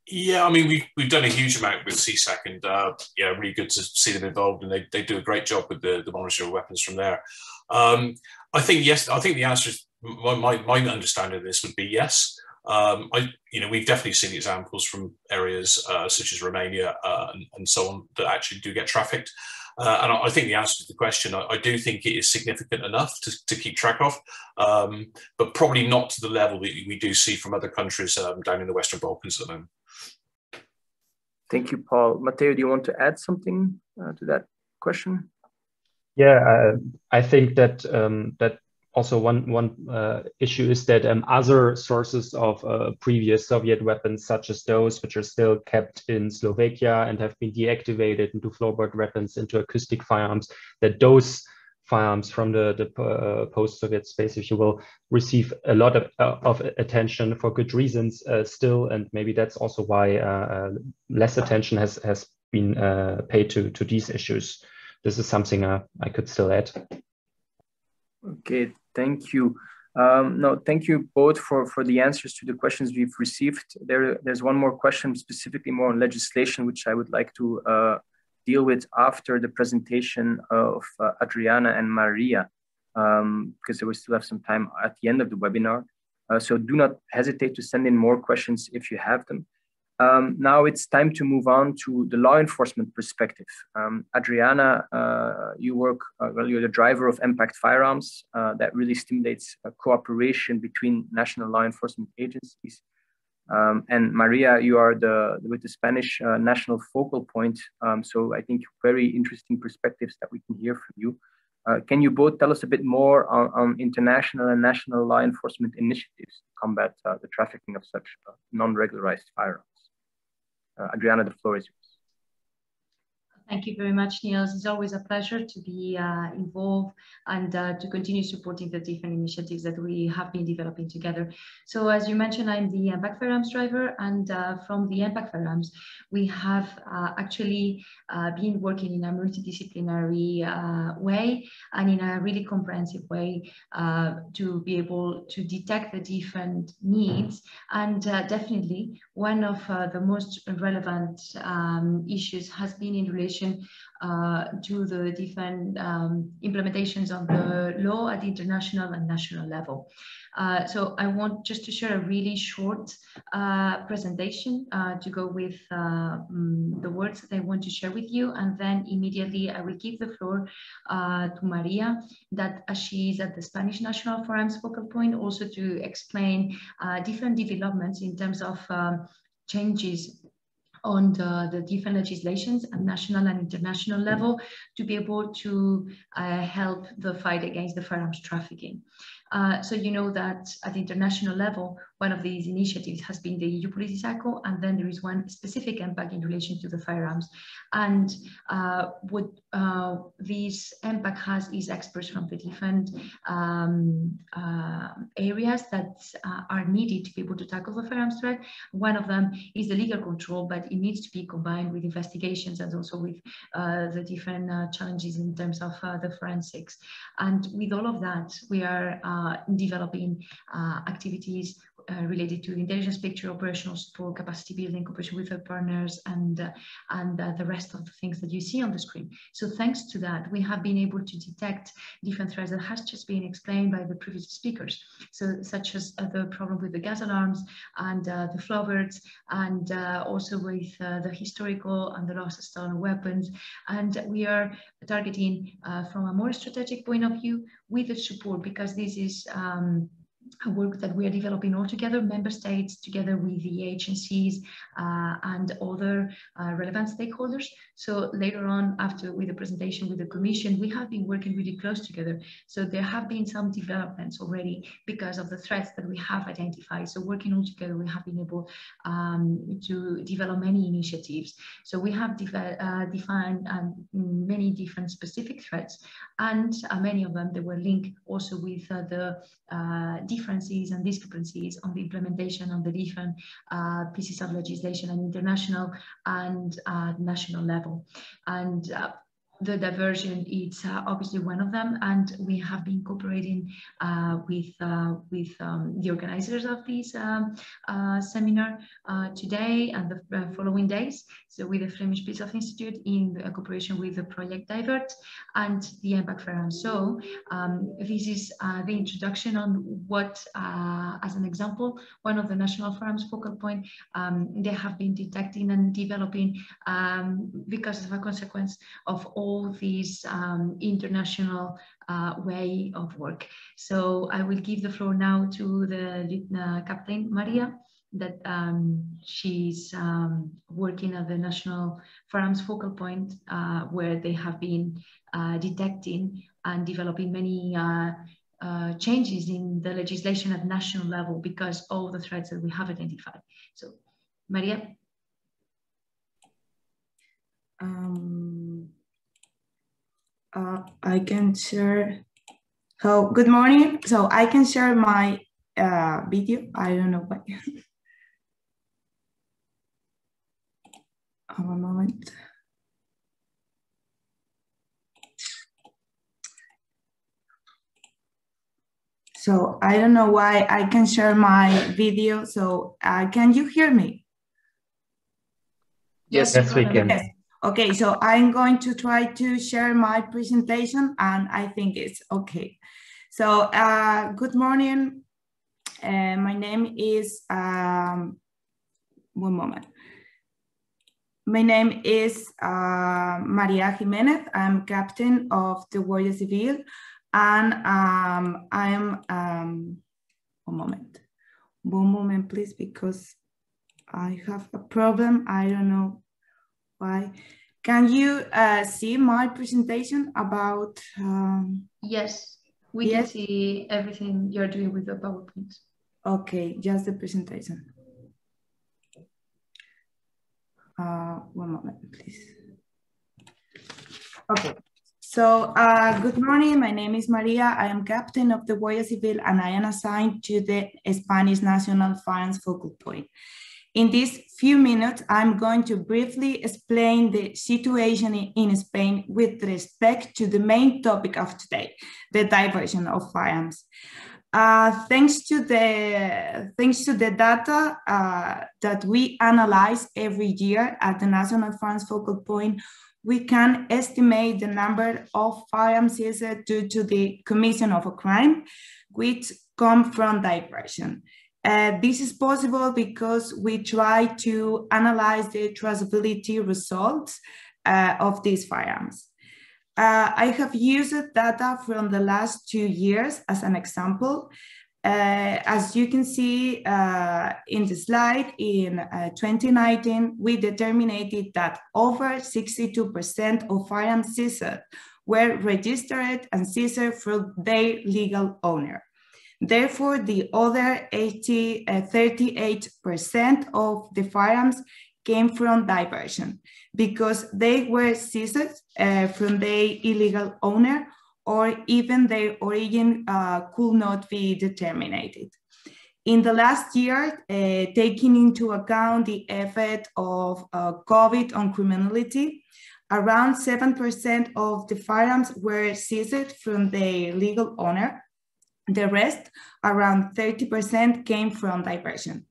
Yeah, I mean, we've, we've done a huge amount with SEESAC and uh, yeah, really good to see them involved and they, they do a great job with the, the monitoring of weapons from there. Um, I think, yes, I think the answer is, my, my, my understanding of this would be yes. Um, I, you know, we've definitely seen examples from areas uh, such as Romania uh, and, and, so on that actually do get trafficked. Uh, and I, I, think the answer to the question, I, I, do think it is significant enough to, to keep track of, um, but probably not to the level that we do see from other countries um, down in the Western Balkans at the moment. Thank you, Paul. Matteo, do you want to add something uh, to that question? Yeah, uh, I think that um, that also one one uh, issue is that um, other sources of uh, previous Soviet weapons, such as those which are still kept in Slovakia and have been deactivated into Flobert weapons, into acoustic firearms, that those firearms from the, the uh, post-Soviet space, if you will, receive a lot of, uh, of attention for good reasons uh, still, and maybe that's also why uh, less attention has has been paid to to these issues. This is something I could still add. Okay, thank you. Um, no, thank you both for, for the answers to the questions we've received. There, there's one more question specifically more on legislation, which I would like to uh, deal with after the presentation of uh, Adriana and Maria, um, because we still have some time at the end of the webinar. Uh, so do not hesitate to send in more questions if you have them. Um, now it's time to move on to the law enforcement perspective. Um, Adriana, uh, you work, uh, well, you're the driver of EMPACT Firearms uh, that really stimulates uh, cooperation between national law enforcement agencies. Um, and Maria, you are the with the Spanish uh, national focal point. Um, so I think very interesting perspectives that we can hear from you. Uh, can you both tell us a bit more on, on international and national law enforcement initiatives to combat the trafficking of such non-regularized firearms? Uh, Adriana, the floor is yours. Thank you very much, Nils. It's always a pleasure to be uh, involved and uh, to continue supporting the different initiatives that we have been developing together. So as you mentioned, I'm the EMPACT Firearms driver and uh, from the EMPACT Firearms, we have uh, actually uh, been working in a multidisciplinary uh, way and in a really comprehensive way to be able to detect the different needs. And definitely one of the most relevant um, issues has been in relation uh, to the different um, implementations of the law at the international and national level. Uh, so I want just to share a really short uh, presentation uh, to go with um, the words that I want to share with you. And then immediately I will give the floor to Maria, that she is at the Spanish National Firearms focal point, also to explain different developments in terms of um, changes on the, the different legislations at national and international level to be able to uh, help the fight against the firearms trafficking. Uh, so you know that at the international level, one of these initiatives has been the EU Policy Cycle, and then there is one specific EMPACT in relation to the firearms. And uh, what uh, this EMPACT has is experts from the different um, uh, areas that uh, are needed to be able to tackle the firearms threat. One of them is the legal control, but it needs to be combined with investigations and also with uh, the different challenges in terms of the forensics. And with all of that, we are developing uh, activities uh, related to intelligence picture, operational support, capacity building, cooperation with our partners, and uh, and uh, the rest of the things that you see on the screen. So thanks to that, we have been able to detect different threats that has just been explained by the previous speakers. So such as uh, the problem with the gas alarms and uh, the Floberts, and also with the historical and the lost stolen weapons. And we are targeting from a more strategic point of view with the support because this is um, work that we are developing all together, member states together with the agencies uh, and other uh, relevant stakeholders. So later on, after with the presentation with the Commission, we have been working really close together. So there have been some developments already because of the threats that we have identified. So working all together, we have been able um, to develop many initiatives. So we have uh, defined um, many different specific threats and uh, many of them, they were linked also with uh, the uh, differences and discrepancies on the implementation of the different uh, pieces of legislation at international and uh, national level. And uh, the diversion is uh, obviously one of them, and we have been cooperating uh, with uh, with um, the organizers of this um, uh, seminar uh, today and the uh, following days. So with the Flemish Peace of Institute in cooperation with the Project Divert and the EMPACT Forum. So um, this is the introduction on what, as an example, one of the national forums focal point um, they have been detecting and developing um, because of a consequence of all all these um, international uh, way of work. So I will give the floor now to the uh, Captain Maria that um, she's um, working at the National Firearms Focal Point, uh, where they have been uh, detecting and developing many uh, uh, changes in the legislation at national level because of the threats that we have identified. So, Maria. Um, uh, I can share. So, good morning. So I can share my uh, video. I don't know why. (laughs) One moment. So I don't know why I can share my video. So uh, can you hear me? Yes, yes we can. Yes. Okay, so I'm going to try to share my presentation and I think it's okay. So uh, good morning. Uh, my name is, um, one moment. My name is uh, Maria Jimenez. I'm captain of the Guardia Civil and um, I'm, um, one moment, one moment please, because I have a problem. I don't know why. Can you uh, see my presentation about? Um, yes, we yes? can see everything you're doing with the PowerPoint. Okay, just the presentation. Uh, one moment, please. Okay, so uh, good morning. My name is Maria. I am captain of the Guardia Civil and I am assigned to the Spanish National Firearms Focal Point. In these few minutes, I'm going to briefly explain the situation in Spain with respect to the main topic of today, the diversion of firearms. Uh, thanks to the thanks to the data uh, that we analyze every year at the National Firearms Focal Point, we can estimate the number of firearms seized due to the commission of a crime, which come from diversion. Uh, this is possible because we try to analyze the traceability results uh, of these firearms. Uh, I have used data from the last two years as an example. Uh, as you can see uh, in the slide, in uh, 2019, we determined that over 62% of firearms seized were registered and seized from their legal owner. Therefore, the other 80, 38% of the firearms came from diversion because they were seized uh, from the illegal owner or even their origin uh, could not be determined. In the last year, uh, taking into account the effect of uh, COVID on criminality, around 7% of the firearms were seized from the legal owner. The rest, around 30%, came from diversion.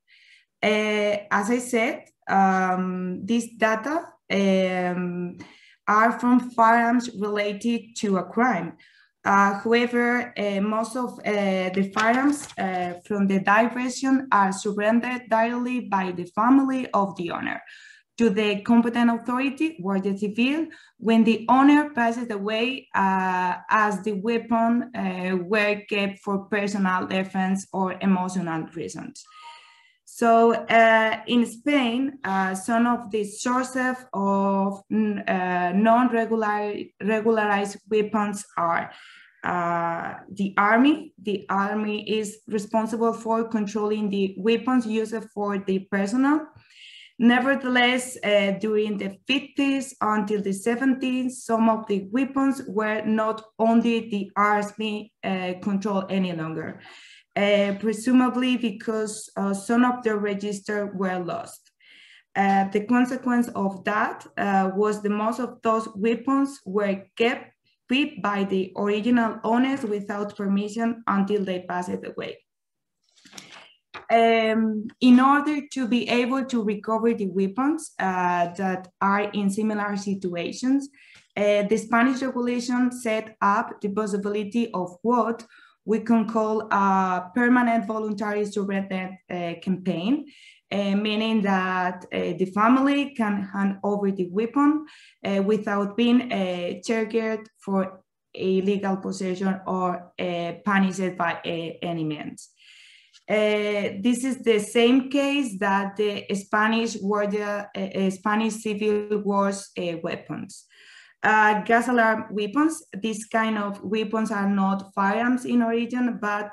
Uh, as I said, um, data um, are from firearms related to a crime. Uh, however, uh, most of uh, the firearms uh, from the diversion are surrendered directly by the family of the owner to the competent authority, Guardia Civil, when the owner passes away uh, as the weapon uh, were kept for personal defense or emotional reasons. So uh, in Spain, uh, some of the sources of uh, non-regularized weapons are uh, the army. The army is responsible for controlling the weapons used for the personnel. Nevertheless, uh, during the 50s until the 70s, some of the weapons were not only the army uh, control any longer uh, presumably because uh, some of the register were lost. Uh, the consequence of that uh, was the most of those weapons were kept by the original owners without permission until they passed away. Um, in order to be able to recover the weapons uh, that are in similar situations, uh, the Spanish regulation set up the possibility of what we can call a permanent voluntary surrender uh, campaign, uh, meaning that uh, the family can hand over the weapon uh, without being uh, triggered for illegal possession or uh, punished by any means. Uh, this is the same case that the Spanish war, uh, uh, Spanish Civil War's uh, weapons. Uh, gas alarm weapons, these kind of weapons are not firearms in origin, but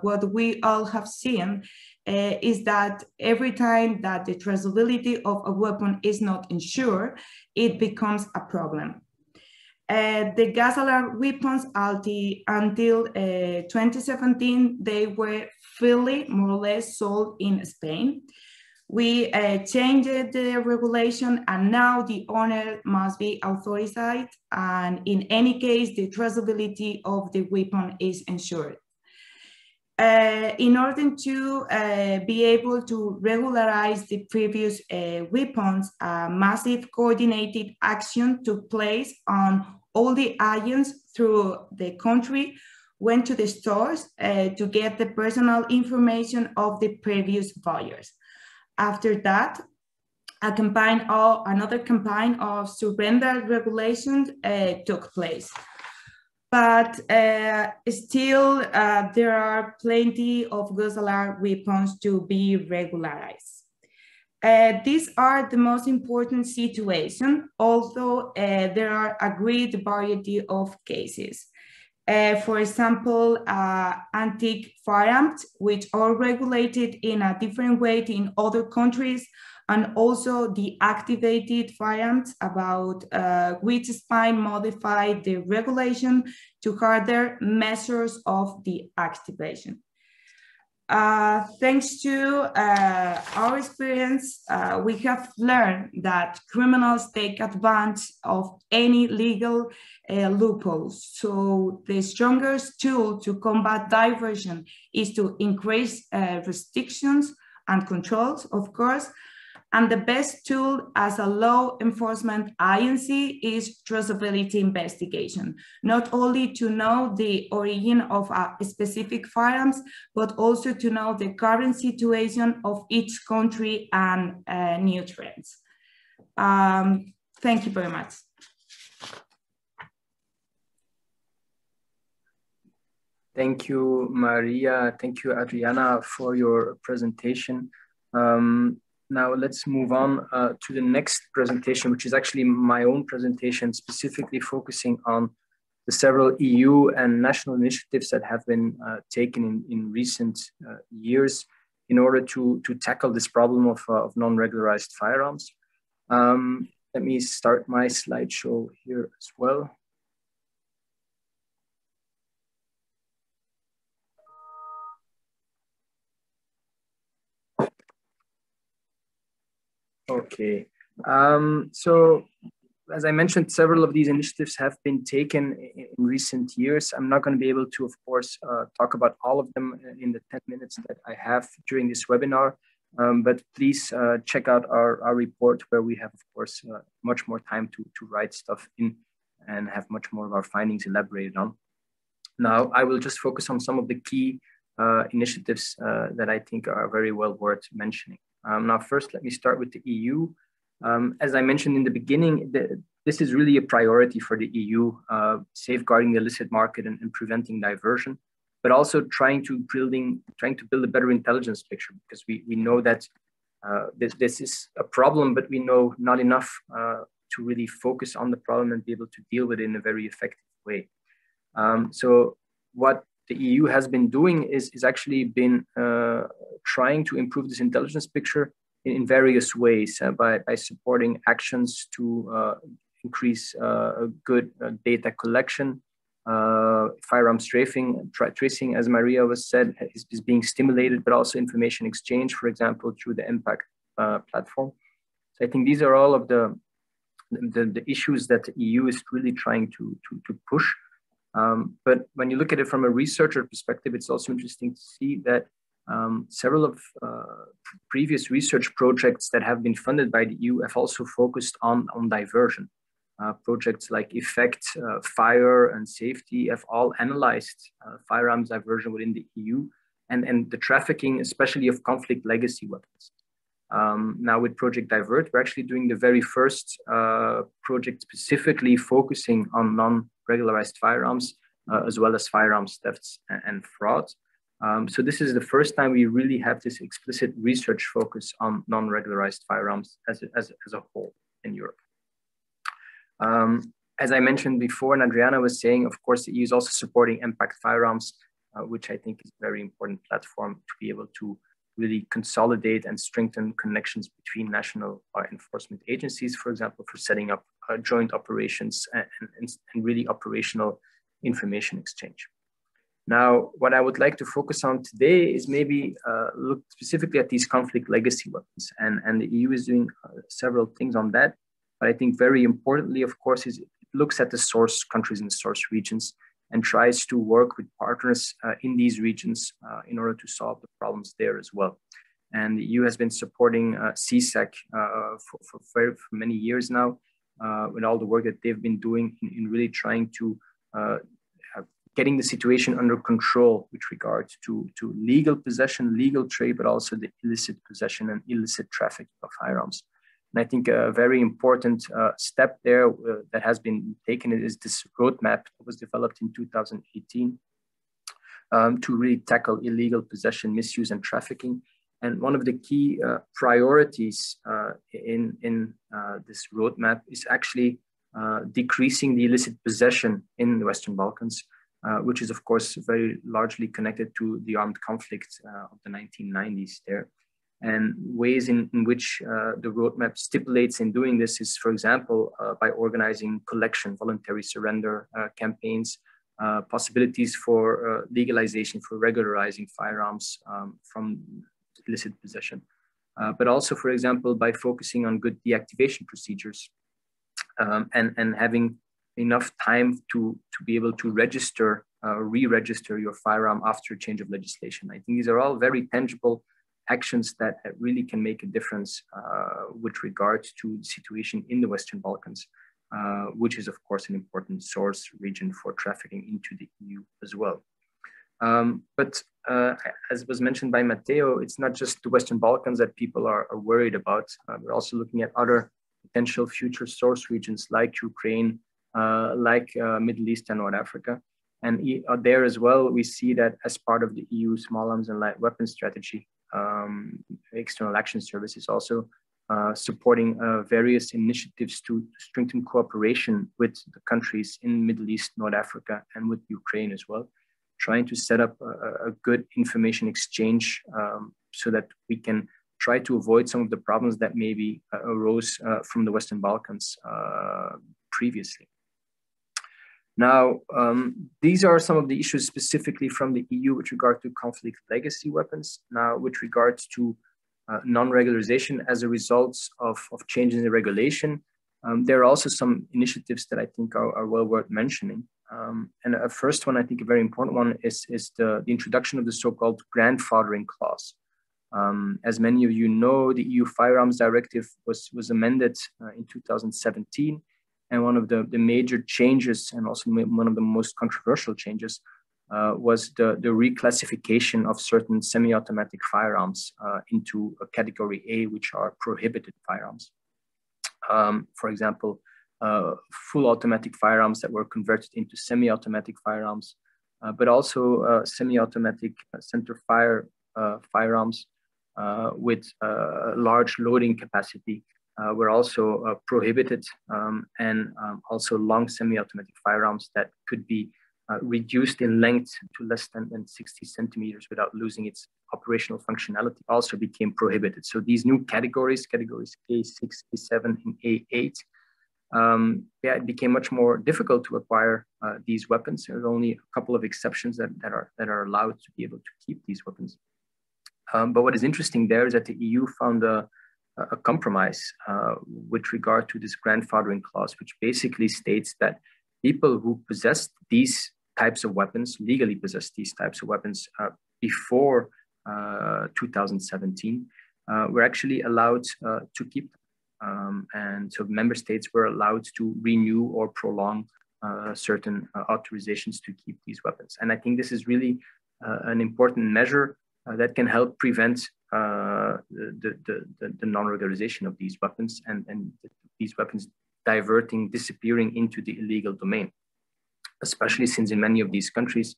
what we all have seen is that every time that the traceability of a weapon is not ensured, it becomes a problem. Uh, the gas alarm weapons until uh, 2017, they were fully, more or less, sold in Spain. We uh, changed the regulation and now the owner must be authorized and in any case, the traceability of the weapon is ensured. Uh, in order to uh, be able to regularize the previous uh, weapons, a massive coordinated action took place on all the agents through the country went to the stores uh, to get the personal information of the previous buyers. After that, a campaign another campaign of surrender regulations uh, took place. But uh, still, uh, there are plenty of gas alarm weapons to be regularized. Uh, these are the most important situations, although uh, there are a great variety of cases. Uh, for example, uh, antique firearms, which are regulated in a different way in other countries, and also the activated firearms about uh, which Spain modified the regulation to harder measures of the activation. Uh, thanks to uh, our experience, uh, we have learned that criminals take advantage of any legal uh, loopholes. So the strongest tool to combat diversion is to increase uh, restrictions and controls, of course, and the best tool as a law enforcement agency is traceability investigation, not only to know the origin of a specific firearms, but also to know the current situation of each country and uh, new trends. Um, thank you very much. Thank you, Maria. Thank you, Adriana, for your presentation. Um, now let's move on uh, to the next presentation, which is actually my own presentation, specifically focusing on the several EU and national initiatives that have been uh, taken in, in recent uh, years in order to, to tackle this problem of, uh, of non-regularized firearms. Um, let me start my slideshow here as well. Okay. Um, so as I mentioned, several of these initiatives have been taken in recent years. I'm not going to be able to, of course, uh, talk about all of them in the 10 minutes that I have during this webinar, um, but please uh, check out our, our report where we have, of course, uh, much more time to, to write stuff in and have much more of our findings elaborated on. Now, I will just focus on some of the key uh, initiatives uh, that I think are very well worth mentioning. Um, now, first, let me start with the EU. Um, as I mentioned in the beginning, the, this is really a priority for the EU, uh, safeguarding the illicit market and, and, preventing diversion, but also trying to building, trying to build a better intelligence picture because we, we know that uh, this, this is a problem, but we know not enough uh, to really focus on the problem and be able to deal with it in a very effective way. Um, so what the EU has been doing is, is actually been uh, trying to improve this intelligence picture in, in various ways uh, by, by supporting actions to uh, increase uh, good uh, data collection, uh, firearm strafing, tra tracing, as Maria was said, is, is, being stimulated, but also information exchange, for example, through the EMPACT platform. So I think these are all of the, the, the issues that the EU is really trying to, to, to push. Um, but when you look at it from a researcher perspective, it's also interesting to see that um, several of uh, previous research projects that have been funded by the EU have also focused on, on diversion. Uh, projects like Effect, uh, Fire, and SAFTE have all analyzed uh, firearms diversion within the EU and, and the trafficking, especially of conflict legacy weapons. Um, now with Project Divert, we're actually doing the very first uh, project specifically focusing on non regularized firearms, uh, as well as firearms thefts and, and fraud. Um, so this is the first time we really have this explicit research focus on non-regularized firearms as a, as, as a whole in Europe. Um, as I mentioned before, and Adriana was saying, of course, the EU is also supporting EMPACT Firearms, uh, which I think is a very important platform to be able to really consolidate and strengthen connections between national uh, enforcement agencies, for example, for setting up uh, joint operations and, and, and, really operational information exchange. Now, what I would like to focus on today is maybe uh, look specifically at these conflict legacy weapons. And, and the EU is doing uh, several things on that. But I think very importantly, of course, is it looks at the source countries and the source regions and tries to work with partners uh, in these regions uh, in order to solve the problems there as well. And the EU has been supporting uh, SEESAC uh, for, for, very, for, many years now uh, with all the work that they've been doing in, in really trying to uh, getting the situation under control with regards to, to legal possession, legal trade, but also the illicit possession and illicit traffic of firearms. And I think a very important uh, step there uh, that has been taken is this roadmap that was developed in 2018 um, to really tackle illegal possession, misuse, and trafficking. And one of the key uh, priorities uh, in, in uh, this roadmap is actually uh, decreasing the illicit possession in the Western Balkans, which is, of course, very largely connected to the armed conflict of the 1990s there. And ways in, in which uh, the roadmap stipulates in doing this is, for example, uh, by organizing collection, voluntary surrender uh, campaigns, uh, possibilities for uh, legalization, for regularizing firearms um, from illicit possession. Uh, but also, for example, by focusing on good deactivation procedures um, and, and having enough time to, to be able to register, re-register your firearm after a change of legislation. I think these are all very tangible actions that really can make a difference uh, with regards to the situation in the Western Balkans, uh, which is of course an important source region for trafficking into the EU as well. Um, but uh, as was mentioned by Matteo, it's not just the Western Balkans that people are, are worried about. Uh, we're also looking at other potential future source regions like Ukraine, uh, like uh, Middle East and North Africa. And there as well, we see that as part of the EU small arms and light weapons strategy, um, External Action Service is also uh, supporting uh, various initiatives to strengthen cooperation with the countries in Middle East, North Africa, and with Ukraine as well, trying to set up a, a good information exchange um, so that we can try to avoid some of the problems that maybe uh, arose uh, from the Western Balkans uh, previously. Now, um, these are some of the issues specifically from the EU with regard to conflict legacy weapons. Now, with regards to uh, non-regularization as a result of, of changes in the regulation, um, there are also some initiatives that I think are, are well worth mentioning. Um, and a first one, I think a very important one is, is the, the introduction of the so-called grandfathering clause. Um, as many of you know, the EU Firearms Directive was, was amended uh, in 2017 and one of the, the major changes, and also one of the most controversial changes, uh, was the, the reclassification of certain semi-automatic firearms uh, into a category A, which are prohibited firearms. Um, for example, uh, full automatic firearms that were converted into semi-automatic firearms, uh, but also uh, semi-automatic center fire firearms with large loading capacity were also prohibited um, and um, also long semi-automatic firearms that could be uh, reduced in length to less than, than 60 centimeters without losing its operational functionality also became prohibited. So these new categories, categories A6, A7, and A8, um, yeah, it became much more difficult to acquire uh, these weapons. There's only a couple of exceptions that, that, are, that are allowed to be able to keep these weapons. Um, but what is interesting there is that the EU found a, a compromise uh, with regard to this grandfathering clause, which basically states that people who possessed these types of weapons, legally possessed these types of weapons uh, before uh, 2017, uh, were actually allowed uh, to keep. Um, and so member states were allowed to renew or prolong uh, certain authorizations to keep these weapons. And I think this is really an important measure that can help prevent uh, the, the, the, the non-regularization of these weapons and, and these weapons diverting, disappearing into the illegal domain, especially since in many of these countries,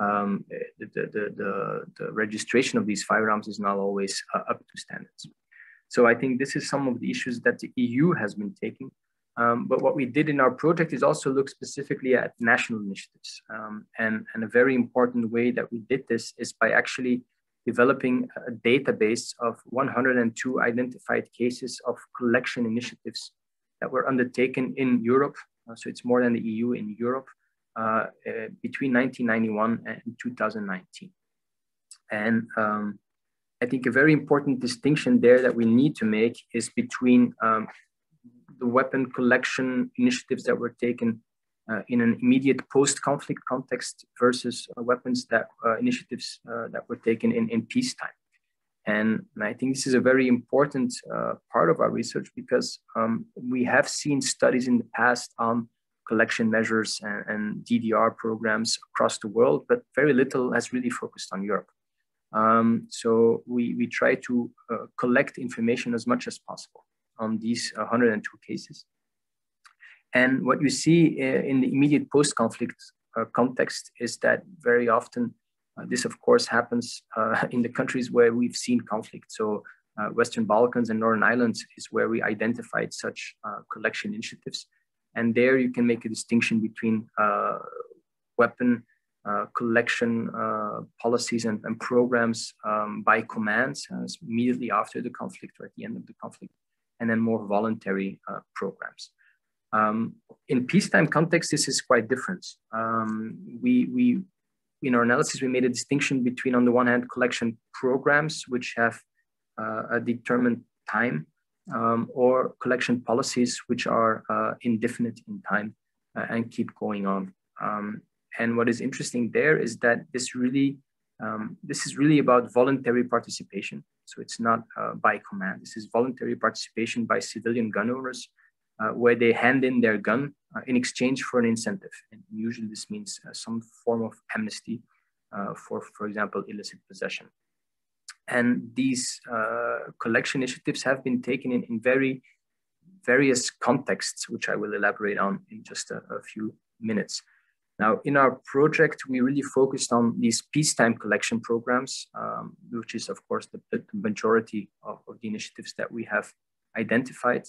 um, the, the, the, the, registration of these firearms is not always uh, up to standards. So I think this is some of the issues that the EU has been taking. Um, but what we did in our project is also look specifically at national initiatives. Um, and, and a very important way that we did this is by actually developing a database of 102 identified cases of collection initiatives that were undertaken in Europe. Uh, so it's more than the EU in Europe uh, uh, between 1991 and 2019. And um, I think a very important distinction there that we need to make is between um, the weapon collection initiatives that were taken uh, in an immediate post-conflict context versus uh, weapons that uh, initiatives uh, that were taken in, in peacetime. And, and, I think this is a very important uh, part of our research because um, we have seen studies in the past on collection measures and, and, DDR programs across the world, but very little has really focused on Europe. Um, so we, we try to uh, collect information as much as possible on these 102 cases. And what you see uh, in the immediate post-conflict uh, context is that very often uh, this, of course, happens uh, (laughs) in the countries where we've seen conflict. So uh, Western Balkans and Northern Ireland is where we identified such uh, collection initiatives. And there you can make a distinction between weapon collection policies and, and programs um, by commands immediately after the conflict or at the end of the conflict, and then more voluntary programs. Um, in peacetime context, this is quite different. Um, we, we, in our analysis, we made a distinction between, on the one hand, collection programs, which have uh, a determined time, um, or collection policies, which are uh, indefinite in time uh, and keep going on. And what is interesting there is that this really, um, this is really about voluntary participation. So it's not uh, by command. This is voluntary participation by civilian gun owners uh, where they hand in their gun uh, in exchange for an incentive. And usually this means uh, some form of amnesty for, for example, illicit possession. And these collection initiatives have been taken in, in very various contexts, which I will elaborate on in just a, a few minutes. Now, in our project, we really focused on these peacetime collection programs, um, which is, of course, the, the majority of, of, the initiatives that we have identified.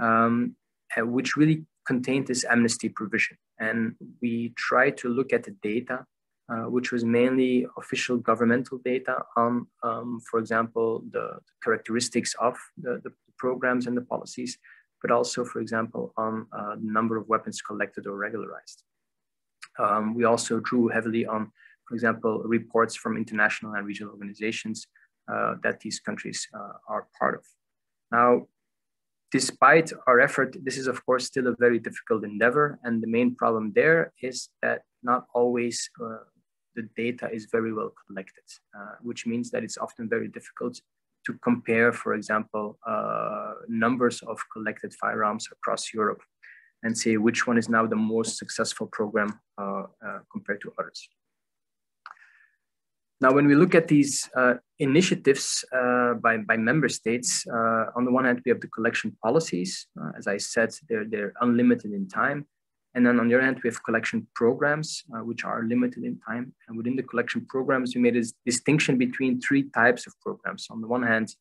Um, which really contained this amnesty provision. And we tried to look at the data, uh, which was mainly official governmental data on, um, for example, the, characteristics of the, the, programs and the policies, but also, for example, on uh, the number of weapons collected or regularized. Um, we also drew heavily on, for example, reports from international and regional organizations uh, that these countries uh, are part of. Now, despite our effort, this is of course still a very difficult endeavor. And the main problem there is that not always uh, the data is very well collected, uh, which means that it's often very difficult to compare, for example, uh, numbers of collected firearms across Europe and say which one is now the most successful program uh, uh, compared to others. Now, when we look at these uh, initiatives uh, by, by member states, uh, on the one hand, we have the collection policies. Uh, as I said, they're, they're unlimited in time. And then on the other hand, we have collection programs, which are limited in time. And within the collection programs, we made a distinction between three types of programs. On the one hand,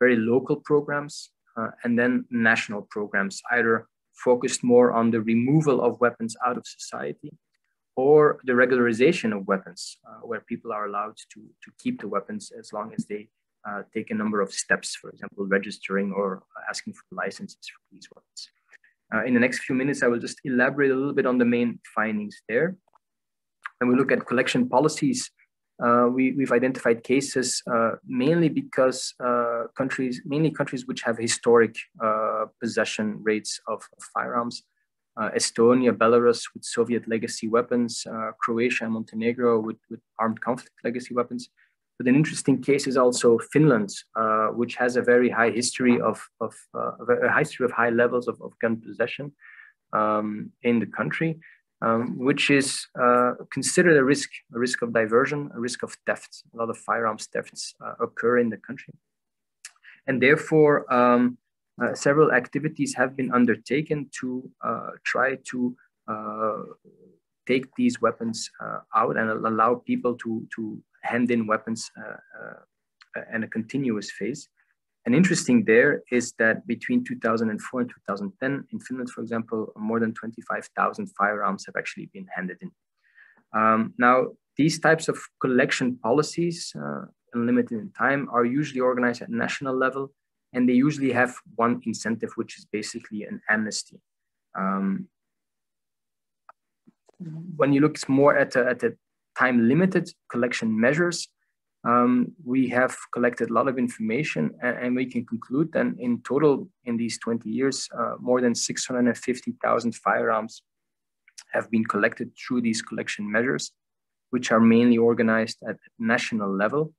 very local programs, and then national programs, either focused more on the removal of weapons out of society or the regularization of weapons, uh, where people are allowed to, to keep the weapons as long as they uh, take a number of steps, for example, registering or asking for licenses for these weapons. Uh, in the next few minutes, I will just elaborate a little bit on the main findings there. And we look at collection policies, uh, we, have identified cases uh, mainly because uh, countries, mainly countries which have historic possession rates of, of firearms, uh, Estonia, Belarus with Soviet legacy weapons, uh, Croatia and Montenegro with, with armed conflict legacy weapons. But an interesting case is also Finland, uh, which has a very high history of, of uh, a history of high levels of, of gun possession um, in the country, um, which is uh, considered a risk, a risk of diversion, a risk of theft. A lot of firearms thefts uh, occur in the country. And therefore, um, uh, several activities have been undertaken to uh, try to uh, take these weapons uh, out and allow people to, to hand in weapons in a continuous phase. And interesting there is that between 2004 and 2010, in Finland, for example, more than 25,000 firearms have actually been handed in. Um, now, these types of collection policies, uh, unlimited in time, are usually organized at national level, and they usually have one incentive, which is basically an amnesty. Um, when you look more at the, at the time limited collection measures, um, we have collected a lot of information and, and, we can conclude that in total in these 20 years, uh, more than 650,000 firearms have been collected through these collection measures, which are mainly organized at national level.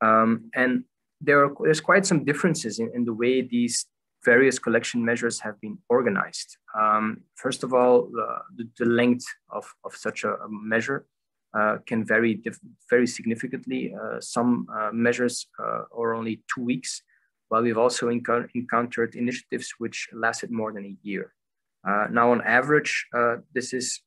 Um, and there are, there's quite some differences in, in the way these various collection measures have been organized. Um, first of all, the, the, length of, of such a measure uh, can vary very significantly. Uh, some uh, measures uh, are only two weeks, while we've also enc- encountered initiatives which lasted more than a year. Uh, now, on average, this is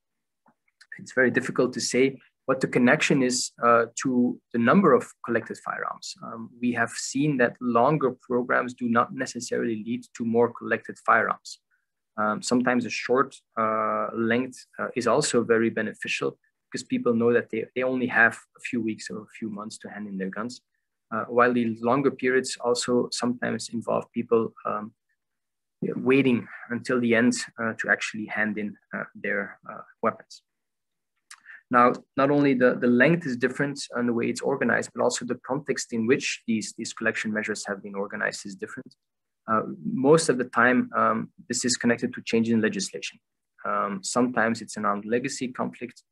it's very difficult to say what the connection is to the number of collected firearms. Um, we have seen that longer programs do not necessarily lead to more collected firearms. Um, sometimes a short length is also very beneficial because people know that they, they only have a few weeks or a few months to hand in their guns. Uh, while the longer periods also sometimes involve people um, waiting until the end uh, to actually hand in uh, their weapons. Now, not only the, the length is different and the way it's organized, but also the context in which these, these collection measures have been organized is different. Uh, most of the time, um, this is connected to change in legislation. Um, sometimes it's an armed legacy conflict.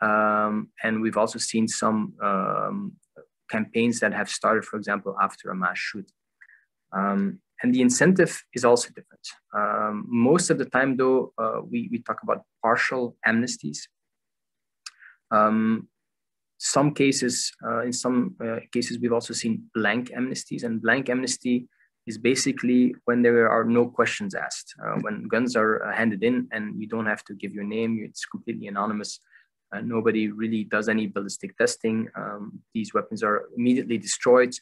Um, and we've also seen some um, campaigns that have started, for example, after a mass shoot. Um, and the incentive is also different. Um, most of the time, though, uh, we, we talk about partial amnesties. Um, some cases, uh, in some uh, cases, we've also seen blank amnesties, and blank amnesty is basically when there are no questions asked. Uh, when guns are uh, handed in and you don't have to give your name, it's completely anonymous. Uh, nobody really does any ballistic testing. Um, these weapons are immediately destroyed,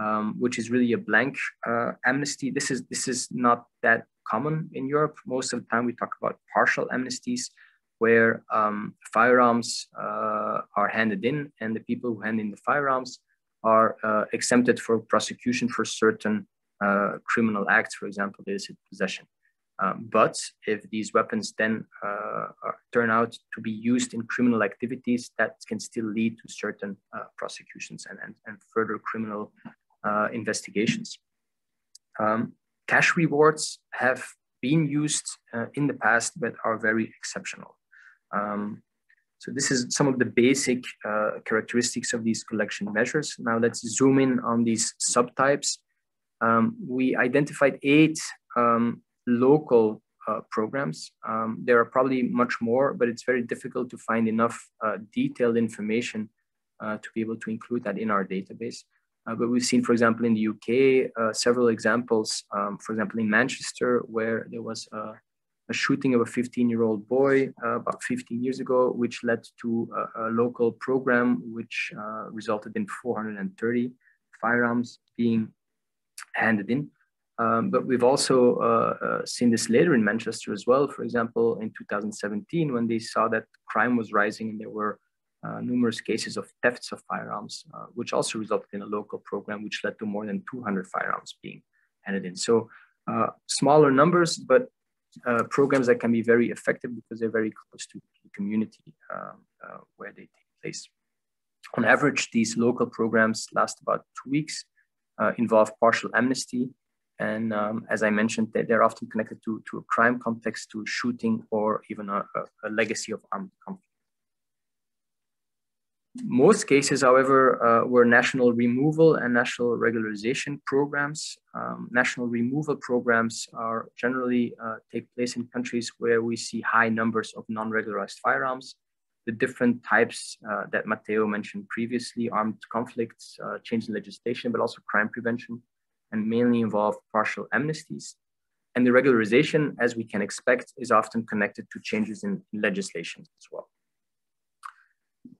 um, which is really a blank uh, amnesty. This is this is not that common in Europe. Most of the time, we talk about partial amnesties where um, firearms uh, are handed in and the people who hand in the firearms are uh, exempted for prosecution for certain uh, criminal acts, for example, illicit possession. Um, but if these weapons then uh, are, turn out to be used in criminal activities, that can still lead to certain uh, prosecutions and, and, and, further criminal uh, investigations. Um, cash rewards have been used in the past, but are very exceptional. Um, so this is some of the basic uh, characteristics of these collection measures. Now let's zoom in on these subtypes. Um, we identified eight um, local uh, programs. Um, there are probably much more, but it's very difficult to find enough uh, detailed information uh, to be able to include that in our database. Uh, but we've seen, for example, in the UK, uh, several examples, um, for example, in Manchester, where there was a a shooting of a 15 year old boy about 15 years ago, which led to a, a local program which resulted in 430 firearms being handed in. Um, but we've also uh, uh, seen this later in Manchester as well. For example, in 2017, when they saw that crime was rising and there were uh, numerous cases of thefts of firearms, uh, which also resulted in a local program, which led to more than 200 firearms being handed in. So uh, smaller numbers, but uh, programs that can be very effective because they're very close to the community where they take place. On average, these local programs last about two weeks, involve partial amnesty, and um, as I mentioned, they, they're often connected to, to a crime context, to shooting, or even a, a, a legacy of armed conflict. Most cases, however, uh, were national removal and national regularization programs. Um, national removal programs are generally uh, take place in countries where we see high numbers of non-regularized firearms. The different types uh, that Matteo mentioned previously, armed conflicts, uh, change in legislation, but also crime prevention, and mainly involve partial amnesties. And the regularization, as we can expect, is often connected to changes in legislation as well.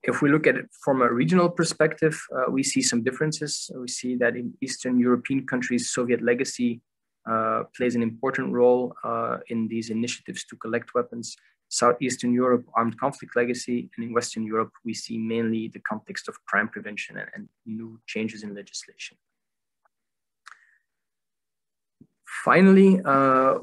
if we look at it from a regional perspective, uh, we see some differences. We see that in Eastern European countries, Soviet legacy uh, plays an important role uh, in these initiatives to collect weapons. Southeastern Europe, armed conflict legacy, and in Western Europe, we see mainly the context of crime prevention and, and new changes in legislation. Finally, uh,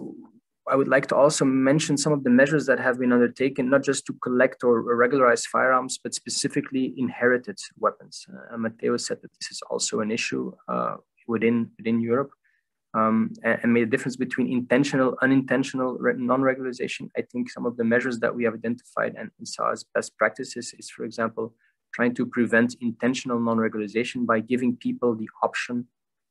I would like to also mention some of the measures that have been undertaken, not just to collect or regularize firearms, but specifically inherited weapons. Uh, Matteo said that this is also an issue uh, within, within Europe um, and, and, made a difference between intentional, unintentional non-regularization. I think some of the measures that we have identified and, and saw as best practices is, for example, trying to prevent intentional non-regularization by giving people the option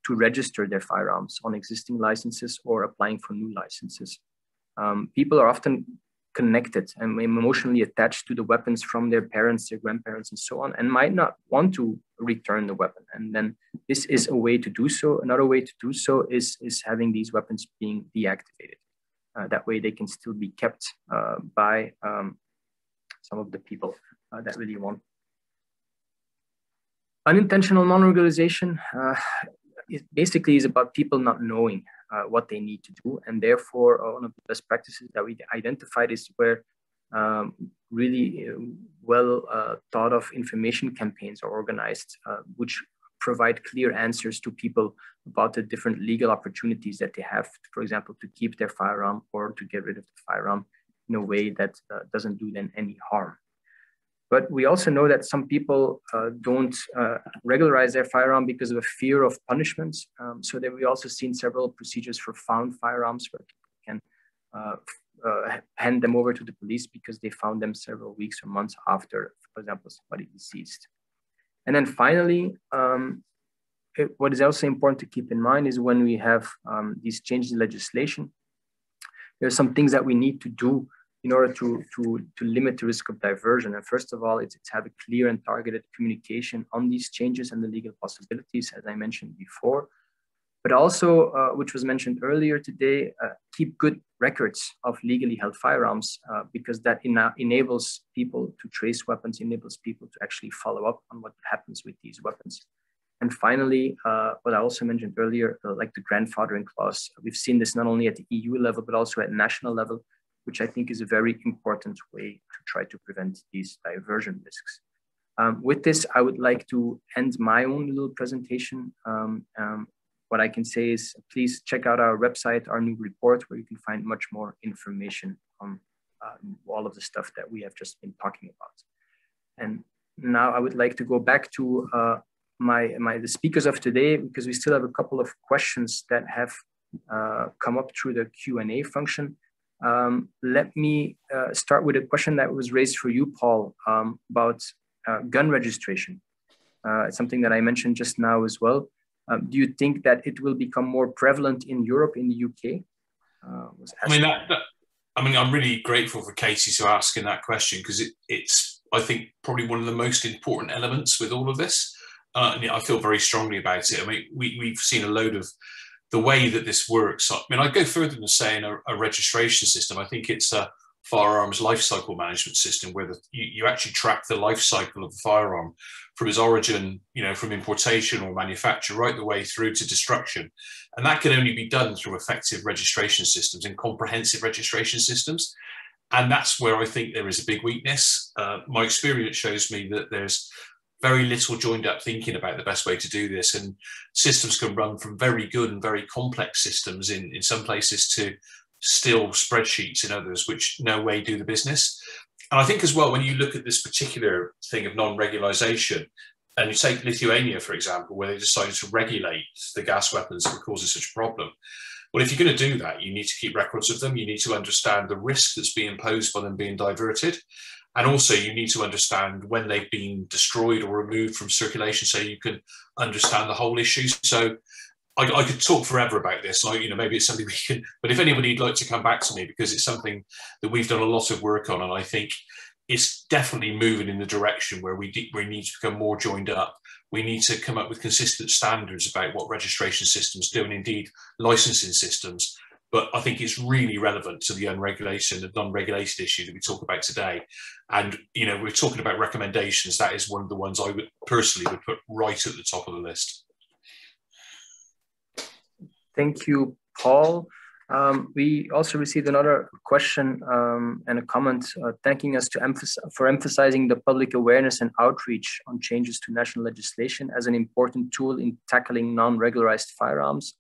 to register their firearms on existing licenses or applying for new licenses. Um, people are often connected and emotionally attached to the weapons from their parents, their grandparents, and so on, and might not want to return the weapon. And then this is a way to do so. Another way to do so is, is having these weapons being deactivated. Uh, that way they can still be kept uh, by um, some of the people uh, that really want. Unintentional non-regularization is basically is about people not knowing uh, what they need to do. And therefore, uh, one of the best practices that we identified is where um, really uh, well uh, thought of information campaigns are organized, uh, which provide clear answers to people about the different legal opportunities that they have, for example, to keep their firearm or to get rid of the firearm in a way that uh, doesn't do them any harm. But we also know that some people uh, don't uh, regularize their firearm because of a fear of punishments. Um, so that we also seen several procedures for found firearms where people can uh, uh, hand them over to the police because they found them several weeks or months after, for example, somebody deceased. And then finally, um, it, what is also important to keep in mind is when we have um, these changes in legislation, there are some things that we need to do in order to, to, to limit the risk of diversion. And first of all, it's, it's have a clear and targeted communication on these changes and the legal possibilities, as I mentioned before. But also, uh, which was mentioned earlier today, uh, keep good records of legally held firearms uh, because that enables people to trace weapons, enables people to actually follow up on what happens with these weapons. And finally, uh, what I also mentioned earlier, uh, like the grandfathering clause, we've seen this not only at the EU level, but also at national level, which I think is a very important way to try to prevent these diversion risks. Um, with this, I would like to end my own little presentation. Um, um, what I can say is please check out our website, our new report, where you can find much more information on uh, all of the stuff that we have just been talking about. And now I would like to go back to uh, my, my the speakers of today because we still have a couple of questions that have uh, come up through the Q&A function. Um, let me uh, start with a question that was raised for you, Paul, um, about uh, gun registration. Uh, it's something that I mentioned just now as well. Um, do you think that it will become more prevalent in Europe, in the UK? Uh, I mean, that, that, I mean, I'm really grateful for Casey for asking that question because it, it's, I think, probably one of the most important elements with all of this. Uh, and I feel very strongly about it. I mean, we, we've seen a load of the way that this works. I mean, I go further than saying a, a registration system. I think it's a firearms life cycle management system where the, you, you actually track the life cycle of the firearm from its origin, you know, from importation or manufacture right the way through to destruction. And that can only be done through effective registration systems and comprehensive registration systems. And that's where I think there is a big weakness. Uh, my experience shows me that there's very little joined up thinking about the best way to do this. And systems can run from very good and very complex systems in, in some places to still spreadsheets in others, which no way do the business. And I think as well, when you look at this particular thing of non-regularization, and you take Lithuania, for example, where they decided to regulate the gas weapons that were causing such a problem. Well, if you're going to do that, you need to keep records of them. You need to understand the risk that's being posed by them being diverted. And also, you need to understand when they've been destroyed or removed from circulation so you can understand the whole issue. So, I, I could talk forever about this. Like, you know, maybe it's something we can, but if anybody'd like to come back to me, because it's something that we've done a lot of work on, and I think it's definitely moving in the direction where we, we need to become more joined up. We need to come up with consistent standards about what registration systems do, and indeed licensing systems, but I think it's really relevant to the unregulation, the non-regulated issue that we talk about today. And you know, we're talking about recommendations. That is one of the ones I would personally would put right at the top of the list. Thank you, Paul. Um, we also received another question um, and a comment uh, thanking us to for emphasizing the public awareness and outreach on changes to national legislation as an important tool in tackling non-regularized firearms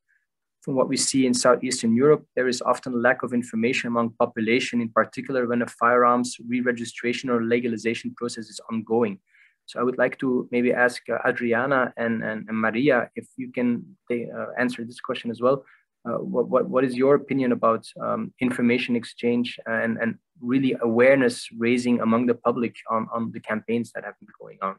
from what we see in Southeastern Europe, there is often a lack of information among population, in particular when a firearms re-registration or legalization process is ongoing. So I would like to maybe ask uh, Adriana and, and, and, Maria if you can uh, answer this question as well. Uh, what, what, what is your opinion about um, information exchange and, and really awareness raising among the public on, on the campaigns that have been going on?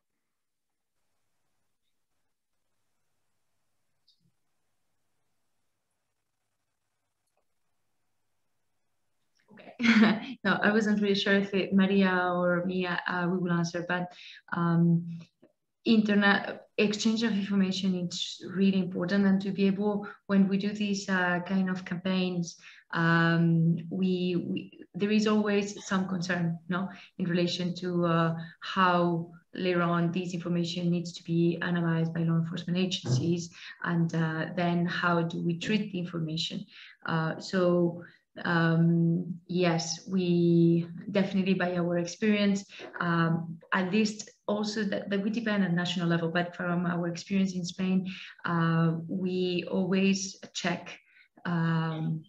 (laughs) no, I wasn't really sure if it, Maria or me uh, we will answer, but um, internet exchange of information is really important. And to be able when we do these uh, kind of campaigns um, we, we, there is always some concern no in relation to uh, how later on this information needs to be analyzed by law enforcement agencies and uh, then how do we treat the information. Uh, so um, yes, we definitely by our experience, um, at least also that, that we depend on national level, but from our experience in Spain, uh, we always check um,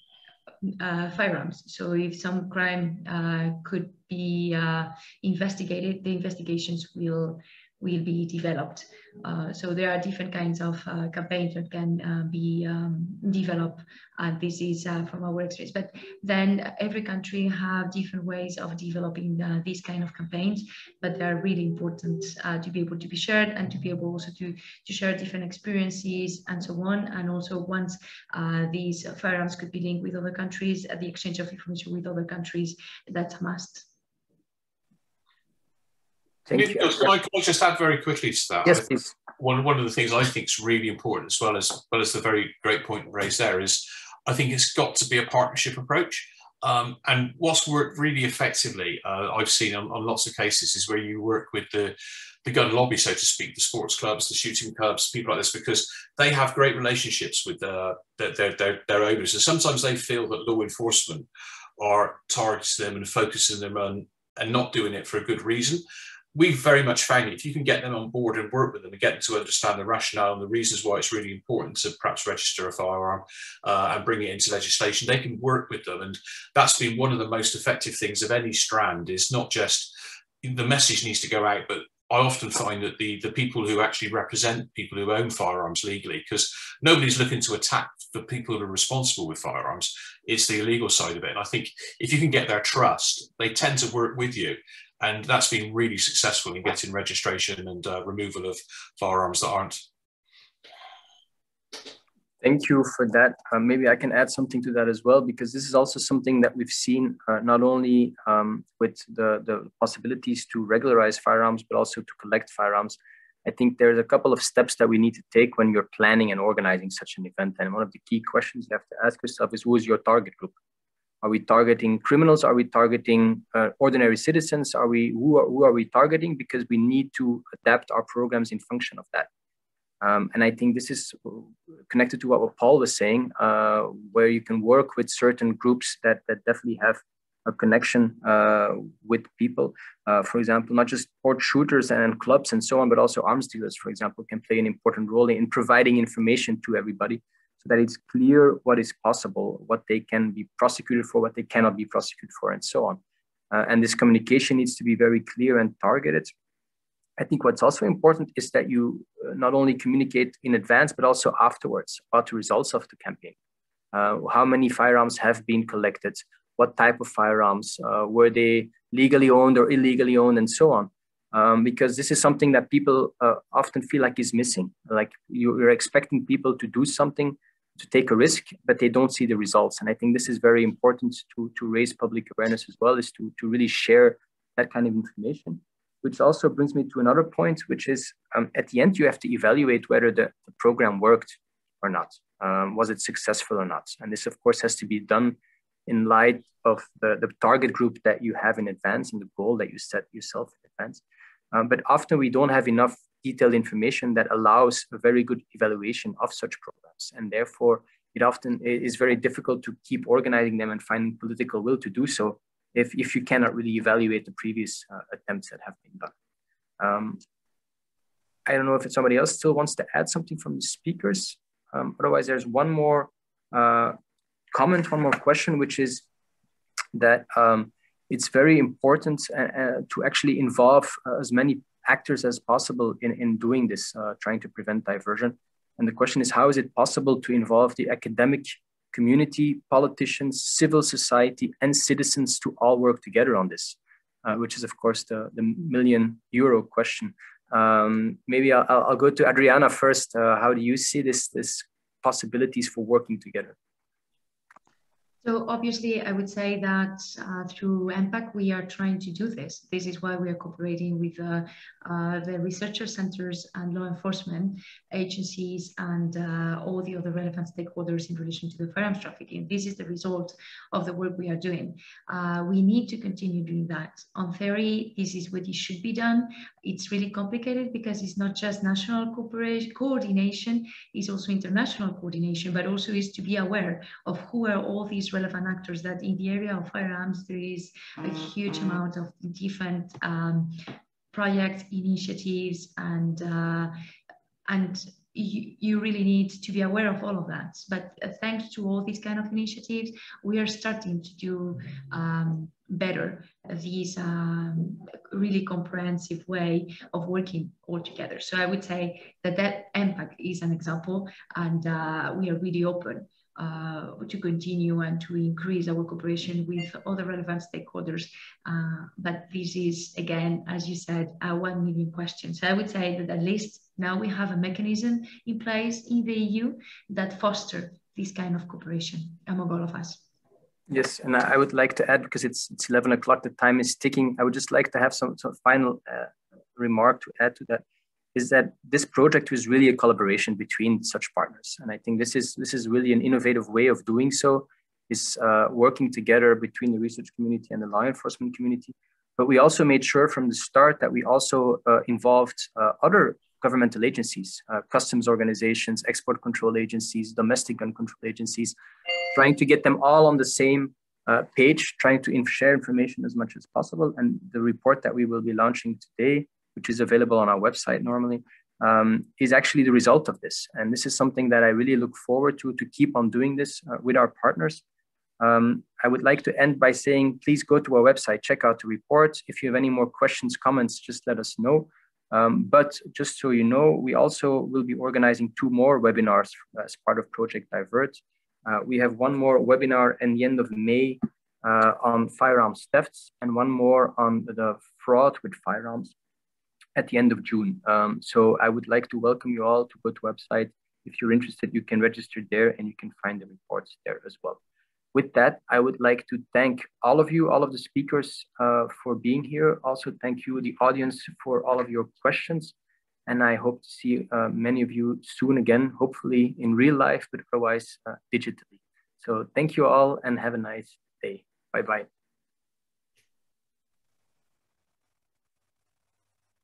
uh, firearms. So if some crime uh, could be uh, investigated, the investigations will will be developed. Uh, so there are different kinds of uh, campaigns that can uh, be um, developed. And this is uh, from our experience. But then every country have different ways of developing uh, these kind of campaigns, but they are really important uh, to be able to be shared and to be able also to, to share different experiences and so on. And also once these firearms could be linked with other countries, the exchange of information with other countries, that's a must. Thank you. Can I, can I just add very quickly to that? Yes, please. One, one of the things I think is really important, as well as well as the very great point raised there, is I think it's got to be a partnership approach. Um, and what's worked really effectively, uh, I've seen on, on, lots of cases, is where you work with the the gun lobby, so to speak, the sports clubs, the shooting clubs, people like this, because they have great relationships with uh, their, their, their, their owners. And sometimes they feel that law enforcement are targeting them and focusing them on and not doing it for a good reason we've very much found if you can get them on board and work with them and get them to understand the rationale and the reasons why it's really important to perhaps register a firearm uh, and bring it into legislation, they can work with them. And that's been one of the most effective things of any strand is not just the message needs to go out, but I often find that the, the people who actually represent people who own firearms legally, because nobody's looking to attack the people who are responsible with firearms, it's the illegal side of it. And I think if you can get their trust, they tend to work with you and that's been really successful in getting registration and uh, removal of firearms that aren't. Thank you for that. Uh, maybe I can add something to that as well, because this is also something that we've seen uh, not only um, with the, the possibilities to regularize firearms, but also to collect firearms. I think there's a couple of steps that we need to take when you're planning and organizing such an event. And one of the key questions you have to ask yourself is who is your target group? Are we targeting criminals? Are we targeting uh, ordinary citizens? Are we who are, who are we targeting? Because we need to adapt our programs in function of that. Um, and I think this is connected to what Paul was saying, uh, where you can work with certain groups that, that definitely have a connection uh, with people. Uh, for example, not just sport shooters and clubs and so on, but also arms dealers, for example, can play an important role in providing information to everybody so that it's clear what is possible, what they can be prosecuted for, what they cannot be prosecuted for, and so on. Uh, and this communication needs to be very clear and targeted. I think what's also important is that you uh, not only communicate in advance, but also afterwards about the results of the campaign. Uh, how many firearms have been collected? What type of firearms? Uh, were they legally owned or illegally owned, and so on? Um, because this is something that people uh, often feel like is missing. Like you're expecting people to do something to take a risk, but they don't see the results. And I think this is very important to, to raise public awareness as well, is to, to really share that kind of information. Which also brings me to another point, which is um, at the end, you have to evaluate whether the, the program worked. or not? Um, was it successful or not? And this, of course, has to be done in light of the, the target group that you have in advance and the goal that you set yourself in advance. Um, but often we don't have enough detailed information that allows a very good evaluation of such programs. And therefore, it often is very difficult to keep organizing them and finding political will to do so if, if you cannot really evaluate the previous uh, attempts that have been done. Um, I don't know if somebody else still wants to add something from the speakers. Um, otherwise, there's one more uh, comment, one more question, which is that um, it's very important uh, uh, to actually involve uh, as many actors as possible in, in doing this, uh, trying to prevent diversion. And the question is, how is it possible to involve the academic community, politicians, civil society, and citizens to all work together on this? Uh, which is, of course, the, the million euro question. Um, maybe I'll, I'll, go to Adriana first. Uh, how do you see this, this possibilities for working together? So obviously, I would say that uh, through EMPACT, we are trying to do this. This is why we are cooperating with uh, uh, the researcher centers and law enforcement agencies and uh, all the other relevant stakeholders in relation to the firearms trafficking. This is the result of the work we are doing. Uh, we need to continue doing that. On theory, this is what it should be done. It's really complicated because it's not just national cooperation, coordination, it's also international coordination, but also is to be aware of who are all these relevant actors that in the area of firearms, there is a huge amount of different um, projects, initiatives, and uh, and you, you, really need to be aware of all of that. But uh, thanks to all these kind of initiatives, we are starting to do um, better this um, really comprehensive way of working all together. So I would say that that EMPACT is an example, and uh, we are really open uh, to continue and to increase our cooperation with other relevant stakeholders. Uh, but this is, again, as you said, a one million question. So I would say that at least now we have a mechanism in place in the EU that foster this kind of cooperation among all of us. Yes, and I would like to add, because it's, it's 11 o'clock, the time is ticking, I would just like to have some, some final uh, remark to add to that is that this project was really a collaboration between such partners. And I think this is, this is really an innovative way of doing so, is uh, working together between the research community and the law enforcement community. But we also made sure from the start that we also uh, involved uh, other governmental agencies, uh, customs organizations, export control agencies, domestic gun control agencies, trying to get them all on the same uh, page, trying to share information as much as possible. And the report that we will be launching today which is available on our website normally, um, is actually the result of this. And this is something that I really look forward to, to keep on doing this uh, with our partners. Um, I would like to end by saying, please go to our website, check out the reports. If you have any more questions, comments, just let us know. Um, but just so you know, we also will be organizing two more webinars as part of Project Divert. Uh, we have one more webinar in the end of May uh, on firearms thefts and one more on the fraud with firearms at the end of June. Um, so I would like to welcome you all to go to website. If you're interested, you can register there and you can find the reports there as well. With that, I would like to thank all of you, all of the speakers uh, for being here. Also, thank you, the audience, for all of your questions. And I hope to see uh, many of you soon again, hopefully in real life, but otherwise uh, digitally. So thank you all and have a nice day. Bye-bye.